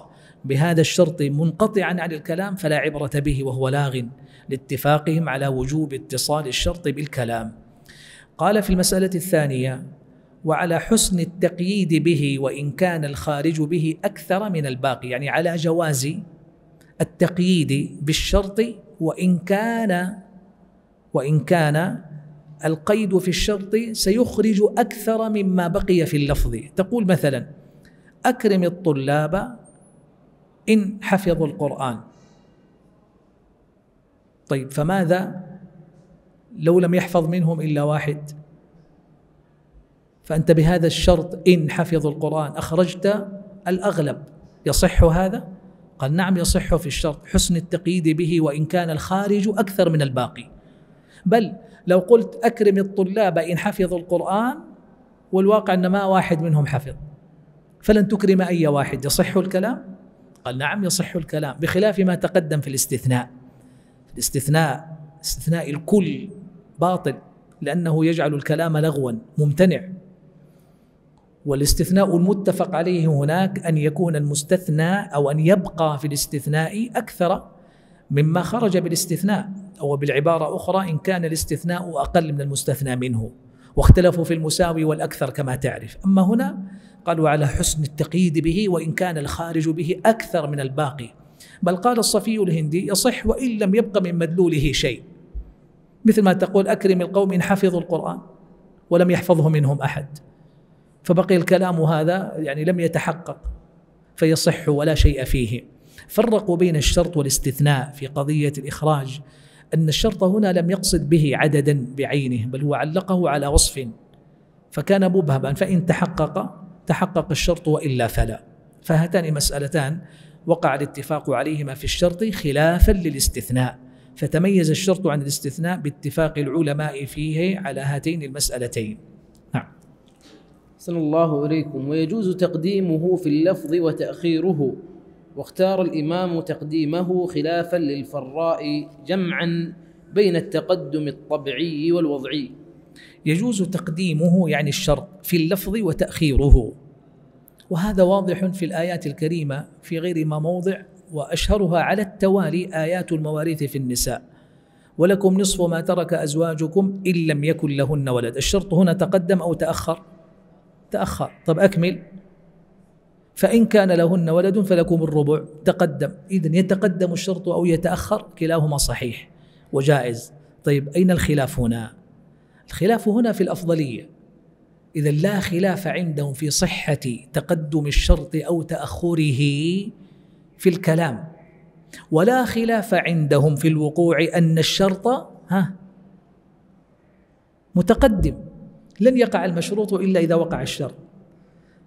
S1: بهذا الشرط منقطعا عن الكلام فلا عبرة به وهو لاغ لاتفاقهم على وجوب اتصال الشرط بالكلام. قال في المسألة الثانية وعلى حسن التقييد به وإن كان الخارج به أكثر من الباقي يعني على جواز التقييد بالشرط وإن كان وإن كان القيد في الشرط سيخرج أكثر مما بقي في اللفظ. تقول مثلا أكرم الطلاب إن حفظوا القرآن. طيب فماذا؟ لو لم يحفظ منهم إلا واحد. فأنت بهذا الشرط إن حفظوا القرآن أخرجت الأغلب. يصح هذا؟ قال نعم يصح في الشرط حسن التقييد به وإن كان الخارج أكثر من الباقي. بل لو قلت أكرم الطلاب إن حفظوا القرآن والواقع أن ما واحد منهم حفظ فلن تكرم أي واحد يصح الكلام؟ قال نعم يصح الكلام بخلاف ما تقدم في الاستثناء. الاستثناء استثناء الكل باطل لأنه يجعل الكلام لغوا ممتنع. والاستثناء المتفق عليه هناك أن يكون المستثنى أو أن يبقى في الاستثناء أكثر مما خرج بالاستثناء. أو بالعبارة أخرى إن كان الاستثناء أقل من المستثنى منه واختلفوا في المساوي والأكثر كما تعرف. أما هنا قالوا على حسن التقييد به وإن كان الخارج به أكثر من الباقي. بل قال الصفي الهندي يصح وإن لم يبق من مدلوله شيء. مثل ما تقول أكرم القوم إن حفظوا القرآن ولم يحفظه منهم أحد. فبقي الكلام هذا يعني لم يتحقق فيصح ولا شيء فيه. فرقوا بين الشرط والاستثناء في قضية الإخراج أن الشرط هنا لم يقصد به عددا بعينه بل هو علقه على وصف. فكان مبهما فإن تحقق تحقق الشرط وإلا فلا. فهاتان مسألتان وقع الاتفاق عليهما في الشرط خلافا للاستثناء. فتميز الشرط عن الاستثناء باتفاق العلماء فيه على هاتين المسألتين. نعم.
S2: صلى الله إليكم. ويجوز تقديمه في اللفظ وتأخيره. واختار الإمام تقديمه خلافا للفراء جمعا بين التقدم الطبعي والوضعي.
S1: يجوز تقديمه يعني الشرط في اللفظ وتأخيره. وهذا واضح في الآيات الكريمة في غير ما موضع وأشهرها على التوالي آيات المواريث في النساء. ولكم نصف ما ترك أزواجكم إن لم يكن لهن ولد. الشرط هنا تقدم أو تأخر؟ تأخر. طب أكمل. فإن كان لهن ولد فلكم الربع. تقدم. إذن يتقدم الشرط أو يتأخر كلاهما صحيح. وجائز. طيب أين الخلاف هنا؟ الخلاف هنا في الأفضلية. إذا لا خلاف عندهم في صحة تقدم الشرط أو تأخره في الكلام. ولا خلاف عندهم في الوقوع أن الشرط ها متقدم. لن يقع المشروط إلا إذا وقع الشرط.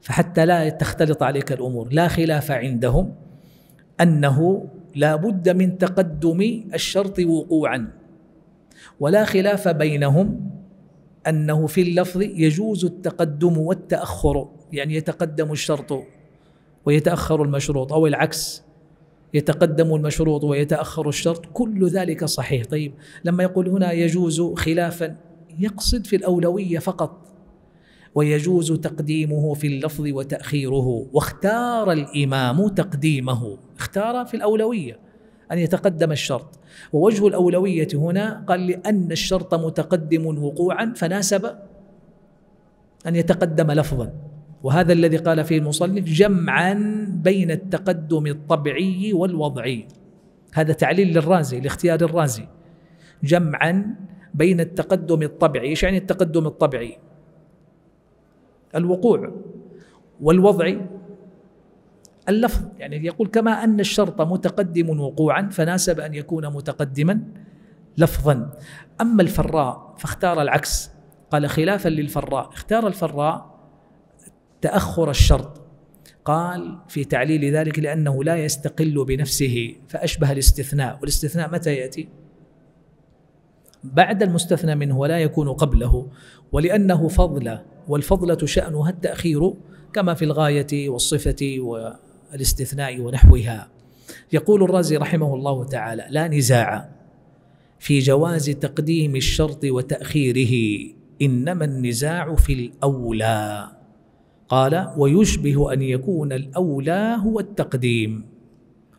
S1: فحتى لا تختلط عليك الأمور. لا خلاف عندهم أنه لا بد من تقدم الشرط وقوعا. ولا خلاف بينهم أنه في اللفظ يجوز التقدم والتأخر يعني يتقدم الشرط ويتأخر المشروط أو العكس يتقدم المشروط ويتأخر الشرط. كل ذلك صحيح. طيب لما يقول هنا يجوز خلافا يقصد في الأولوية فقط ويجوز تقديمه في اللفظ وتأخيره. واختار الإمام تقديمه. اختار في الأولوية أن يتقدم الشرط. ووجه الأولوية هنا قال لأن الشرط متقدم وقوعا فناسب أن يتقدم لفظا. وهذا الذي قال فيه المصنف جمعا بين التقدم الطبيعي والوضعي. هذا تعليل للرازي لاختيار الرازي. جمعا بين التقدم الطبيعي إيش يعني التقدم الطبيعي الوقوع والوضعي اللفظ. يعني يقول كما أن الشرط متقدم وقوعا فناسب أن يكون متقدما لفظا. أما الفراء فاختار العكس. قال خلافا للفراء. اختار الفراء تأخر الشرط. قال في تعليل ذلك لأنه لا يستقل بنفسه فأشبه الاستثناء. والاستثناء متى يأتي؟ بعد المستثنى منه ولا يكون قبله ولأنه فضل والفضلة شأنها التأخير كما في الغاية والصفة والاستثناء ونحوها. يقول الرازي رحمه الله تعالى لا نزاع في جواز تقديم الشرط وتأخيره إنما النزاع في الأولى. قال ويشبه أن يكون الأولى هو التقديم.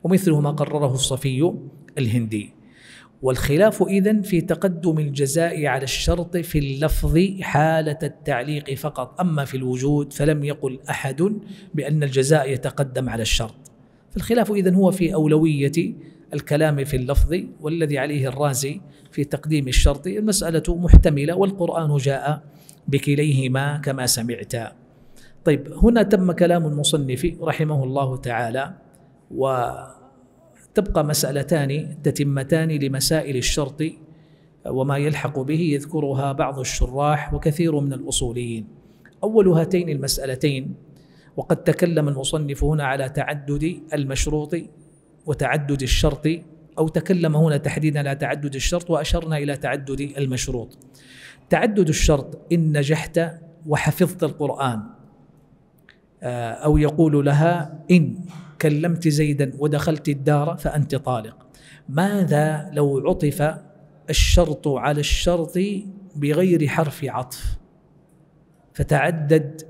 S1: ومثله ما قرره الصفي الهندي والخلاف إذن في تقدم الجزاء على الشرط في اللفظ حالة التعليق فقط. أما في الوجود فلم يقل أحد بأن الجزاء يتقدم على الشرط. فالخلاف إذن هو في أولوية الكلام في اللفظ والذي عليه الرازي في تقديم الشرط. المسألة محتملة والقرآن جاء بكليهما كما سمعت. طيب هنا تم كلام المصنف رحمه الله تعالى وتبقى مسألتان تتمتان لمسائل الشرط وما يلحق به يذكرها بعض الشراح وكثير من الأصوليين. أول هاتين المسألتين وقد تكلم المصنف هنا على تعدد المشروط وتعدد الشرط أو تكلم هنا تحديدا على تعدد الشرط وأشرنا إلى تعدد المشروط. تعدد الشرط إن نجحت وحفظت القرآن. آه، أو يقول لها إن. كلمت زيدا ودخلت الدار فأنت طالق. ماذا لو عطف الشرط على الشرط بغير حرف عطف؟ فتعدد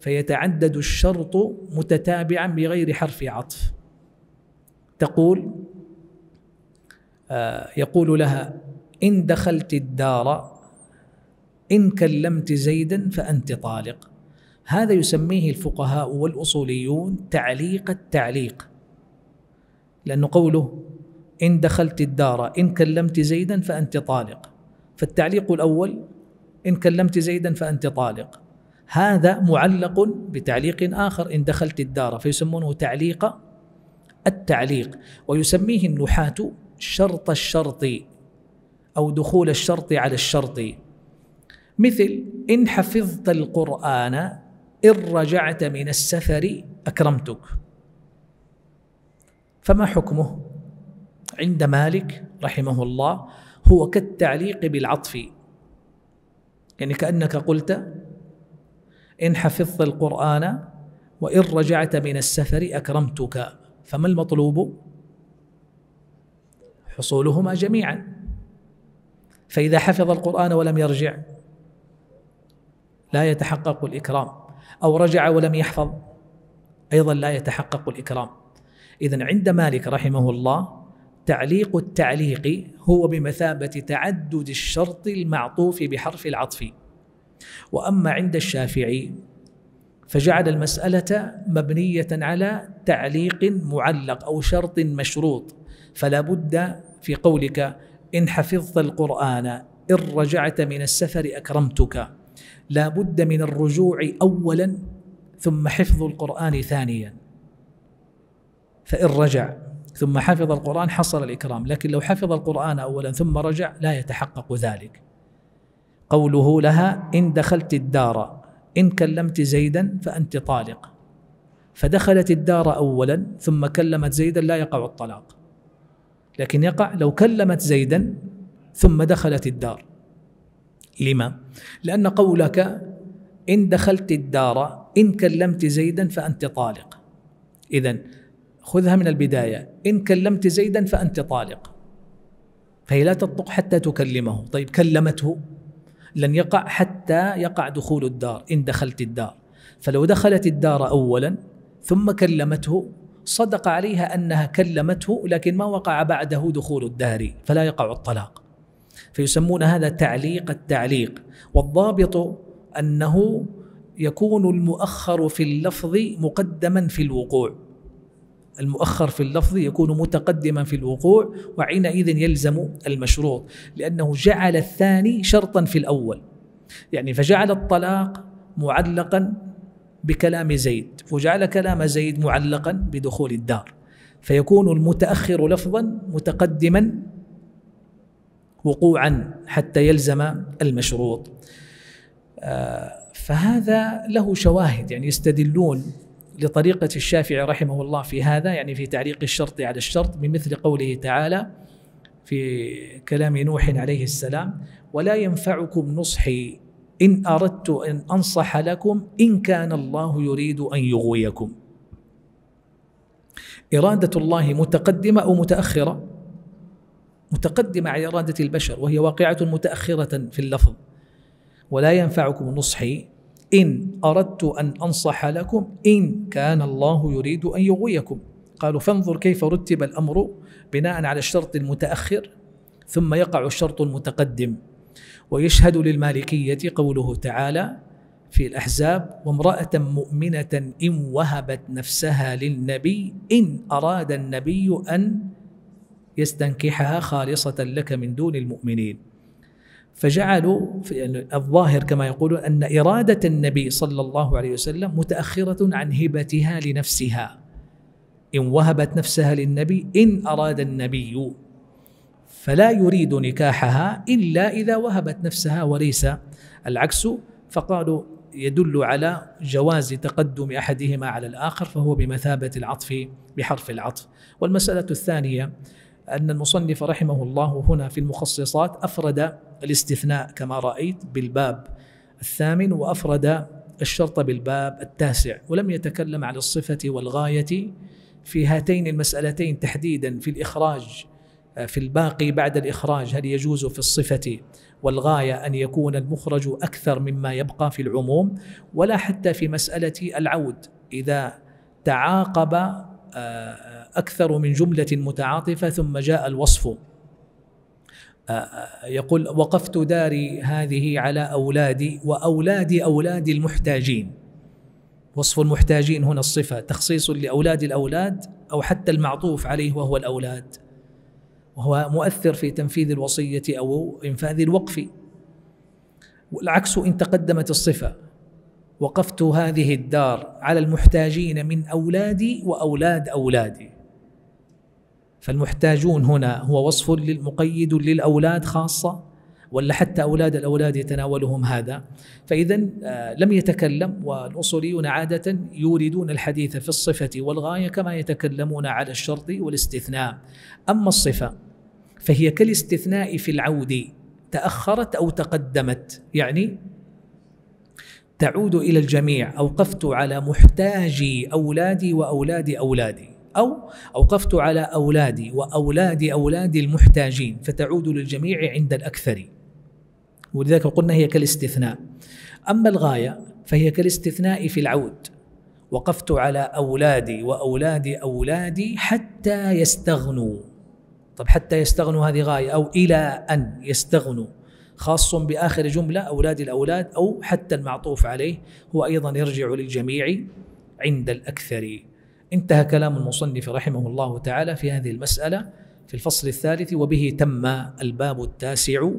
S1: فيتعدد الشرط متتابعا بغير حرف عطف. تقول آه، يقول لها إن دخلت الدار إن كلمت زيدا فأنت طالق. هذا يسميه الفقهاء والأصوليون تعليق التعليق لأنه قوله إن دخلت الدار إن كلمت زيدا فأنت طالق فالتعليق الأول إن كلمت زيدا فأنت طالق. هذا معلق بتعليق آخر إن دخلت الدار فيسمونه تعليق التعليق ويسميه النحاة شرط الشرط أو دخول الشرط على الشرط. مثل إن حفظت القرآن إن رجعت من السفر أكرمتك. فما حكمه؟ عند مالك رحمه الله هو كالتعليق بالعطف. يعني كأنك قلت إن حفظت القرآن وإن رجعت من السفر أكرمتك. فما المطلوب؟ حصولهما جميعا. فإذا حفظ القرآن ولم يرجع لا يتحقق الإكرام. أو رجع ولم يحفظ. أيضا لا يتحقق الإكرام. إذا عند مالك رحمه الله تعليق التعليق هو بمثابة تعدد الشرط المعطوف بحرف العطف. وأما عند الشافعي فجعل المسألة مبنية على تعليق معلق أو شرط مشروط. فلا بد في قولك إن حفظت القرآن إن رجعت من السفر أكرمتك. لا بد من الرجوع أولا ثم حفظ القرآن ثانيا. فإن رجع ثم حفظ القرآن حصل الإكرام. لكن لو حفظ القرآن أولا ثم رجع لا يتحقق ذلك. قوله لها إن دخلت الدار إن كلمت زيدا فأنت طالق. فدخلت الدار أولا ثم كلمت زيدا لا يقع الطلاق. لكن يقع لو كلمت زيدا ثم دخلت الدار. لما؟ لأن قولك إن دخلت الدار إن كلمت زيدا فأنت طالق. إذا خذها من البداية إن كلمت زيدا فأنت طالق. فهي لا تطلق حتى تكلمه. طيب كلمته لن يقع حتى يقع دخول الدار إن دخلت الدار. فلو دخلت الدار أولا ثم كلمته صدق عليها أنها كلمته لكن ما وقع بعده دخول الدار فلا يقع الطلاق. فيسمون هذا تعليق التعليق. والضابط أنه يكون المؤخر في اللفظ مقدما في الوقوع. المؤخر في اللفظ يكون متقدما في الوقوع وحينئذ يلزم المشروط لأنه جعل الثاني شرطا في الأول. يعني فجعل الطلاق معلقا بكلام زيد وجعل كلام زيد معلقا بدخول الدار. فيكون المتأخر لفظا متقدما وقوعا حتى يلزم المشروط. آه، فهذا له شواهد يعني يستدلون لطريقة الشافعي رحمه الله في هذا يعني في تعليق الشرط على الشرط بمثل قوله تعالى في كلام نوح عليه السلام ولا ينفعكم نصحي إن أردت أن أنصح لكم إن كان الله يريد أن يغويكم. إرادة الله متقدمة أو متأخرة متقدمة على إرادة البشر وهي واقعة متأخرة في اللفظ. ولا ينفعكم نصحي إن أردت أن أنصح لكم إن كان الله يريد أن يغويكم. قالوا فانظر كيف رتب الأمر بناء على الشرط المتأخر ثم يقع الشرط المتقدم. ويشهد للمالكية قوله تعالى في الأحزاب وامرأة مؤمنة إن وهبت نفسها للنبي إن أراد النبي أن يستنكحها خالصة لك من دون المؤمنين. فجعلوا الظاهر كما يقولون أن إرادة النبي صلى الله عليه وسلم متأخرة عن هبتها لنفسها. إن وهبت نفسها للنبي إن أراد النبي. فلا يريد نكاحها إلا إذا وهبت نفسها وليس العكس. فقالوا يدل على جواز تقدم أحدهما على الآخر فهو بمثابة العطف بحرف العطف. والمسألة الثانية أن المصنف رحمه الله هنا في المخصصات أفرد الاستثناء كما رأيت بالباب الثامن وأفرد الشرط بالباب التاسع ولم يتكلم عن الصفة والغاية في هاتين المسألتين تحديدا في الإخراج في الباقي بعد الإخراج. هل يجوز في الصفة والغاية أن يكون المخرج أكثر مما يبقى في العموم؟ ولا حتى في مسألة العود إذا تعاقب آه، أكثر من جملة متعاطفة ثم جاء الوصف. آه، آه، يقول وقفت داري هذه على أولادي وأولاد أولاد المحتاجين. وصف المحتاجين هنا الصفة تخصيص لأولاد الأولاد أو حتى المعطوف عليه وهو الأولاد. وهو مؤثر في تنفيذ الوصية أو إنفاذ الوقف. والعكس إن تقدمت الصفة وقفت هذه الدار على المحتاجين من أولادي وأولاد أولادي. فالمحتاجون هنا هو وصف للمقيد للأولاد خاصة ولا حتى أولاد الأولاد يتناولهم هذا؟ فإذا آه، لم يتكلم والأصوليون عادة يوردون الحديث في الصفة والغاية كما يتكلمون على الشرط والاستثناء. أما الصفة فهي كالاستثناء في العود تأخرت أو تقدمت يعني تعود إلى الجميع أوقفت على محتاجي أولادي وأولاد أولادي. أو أوقفت على أولادي وأولاد أولاد المحتاجين فتعود للجميع عند الأكثر. ولذلك قلنا هي كالاستثناء. أما الغاية فهي كالاستثناء في العود. وقفت على أولادي وأولاد أولادي حتى يستغنوا. طب حتى يستغنوا هذه غاية أو إلى أن يستغنوا خاص بآخر جملة أولاد الأولاد أو حتى المعطوف عليه هو أيضا يرجع للجميع عند الأكثر. انتهى كلام المصنف رحمه الله تعالى في هذه المسألة في الفصل الثالث وبه تم الباب التاسع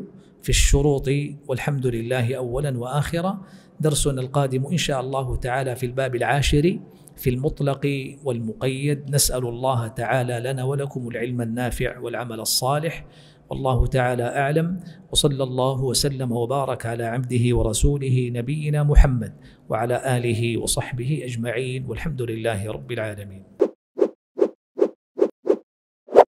S1: في الشروط. والحمد لله أولا وآخرا. درسنا القادم إن شاء الله تعالى في الباب العاشر في المطلق والمقيد. نسأل الله تعالى لنا ولكم العلم النافع والعمل الصالح. والله تعالى أعلم وصلى الله وسلم وبارك على عبده ورسوله نبينا محمد وعلى آله وصحبه أجمعين والحمد لله رب العالمين.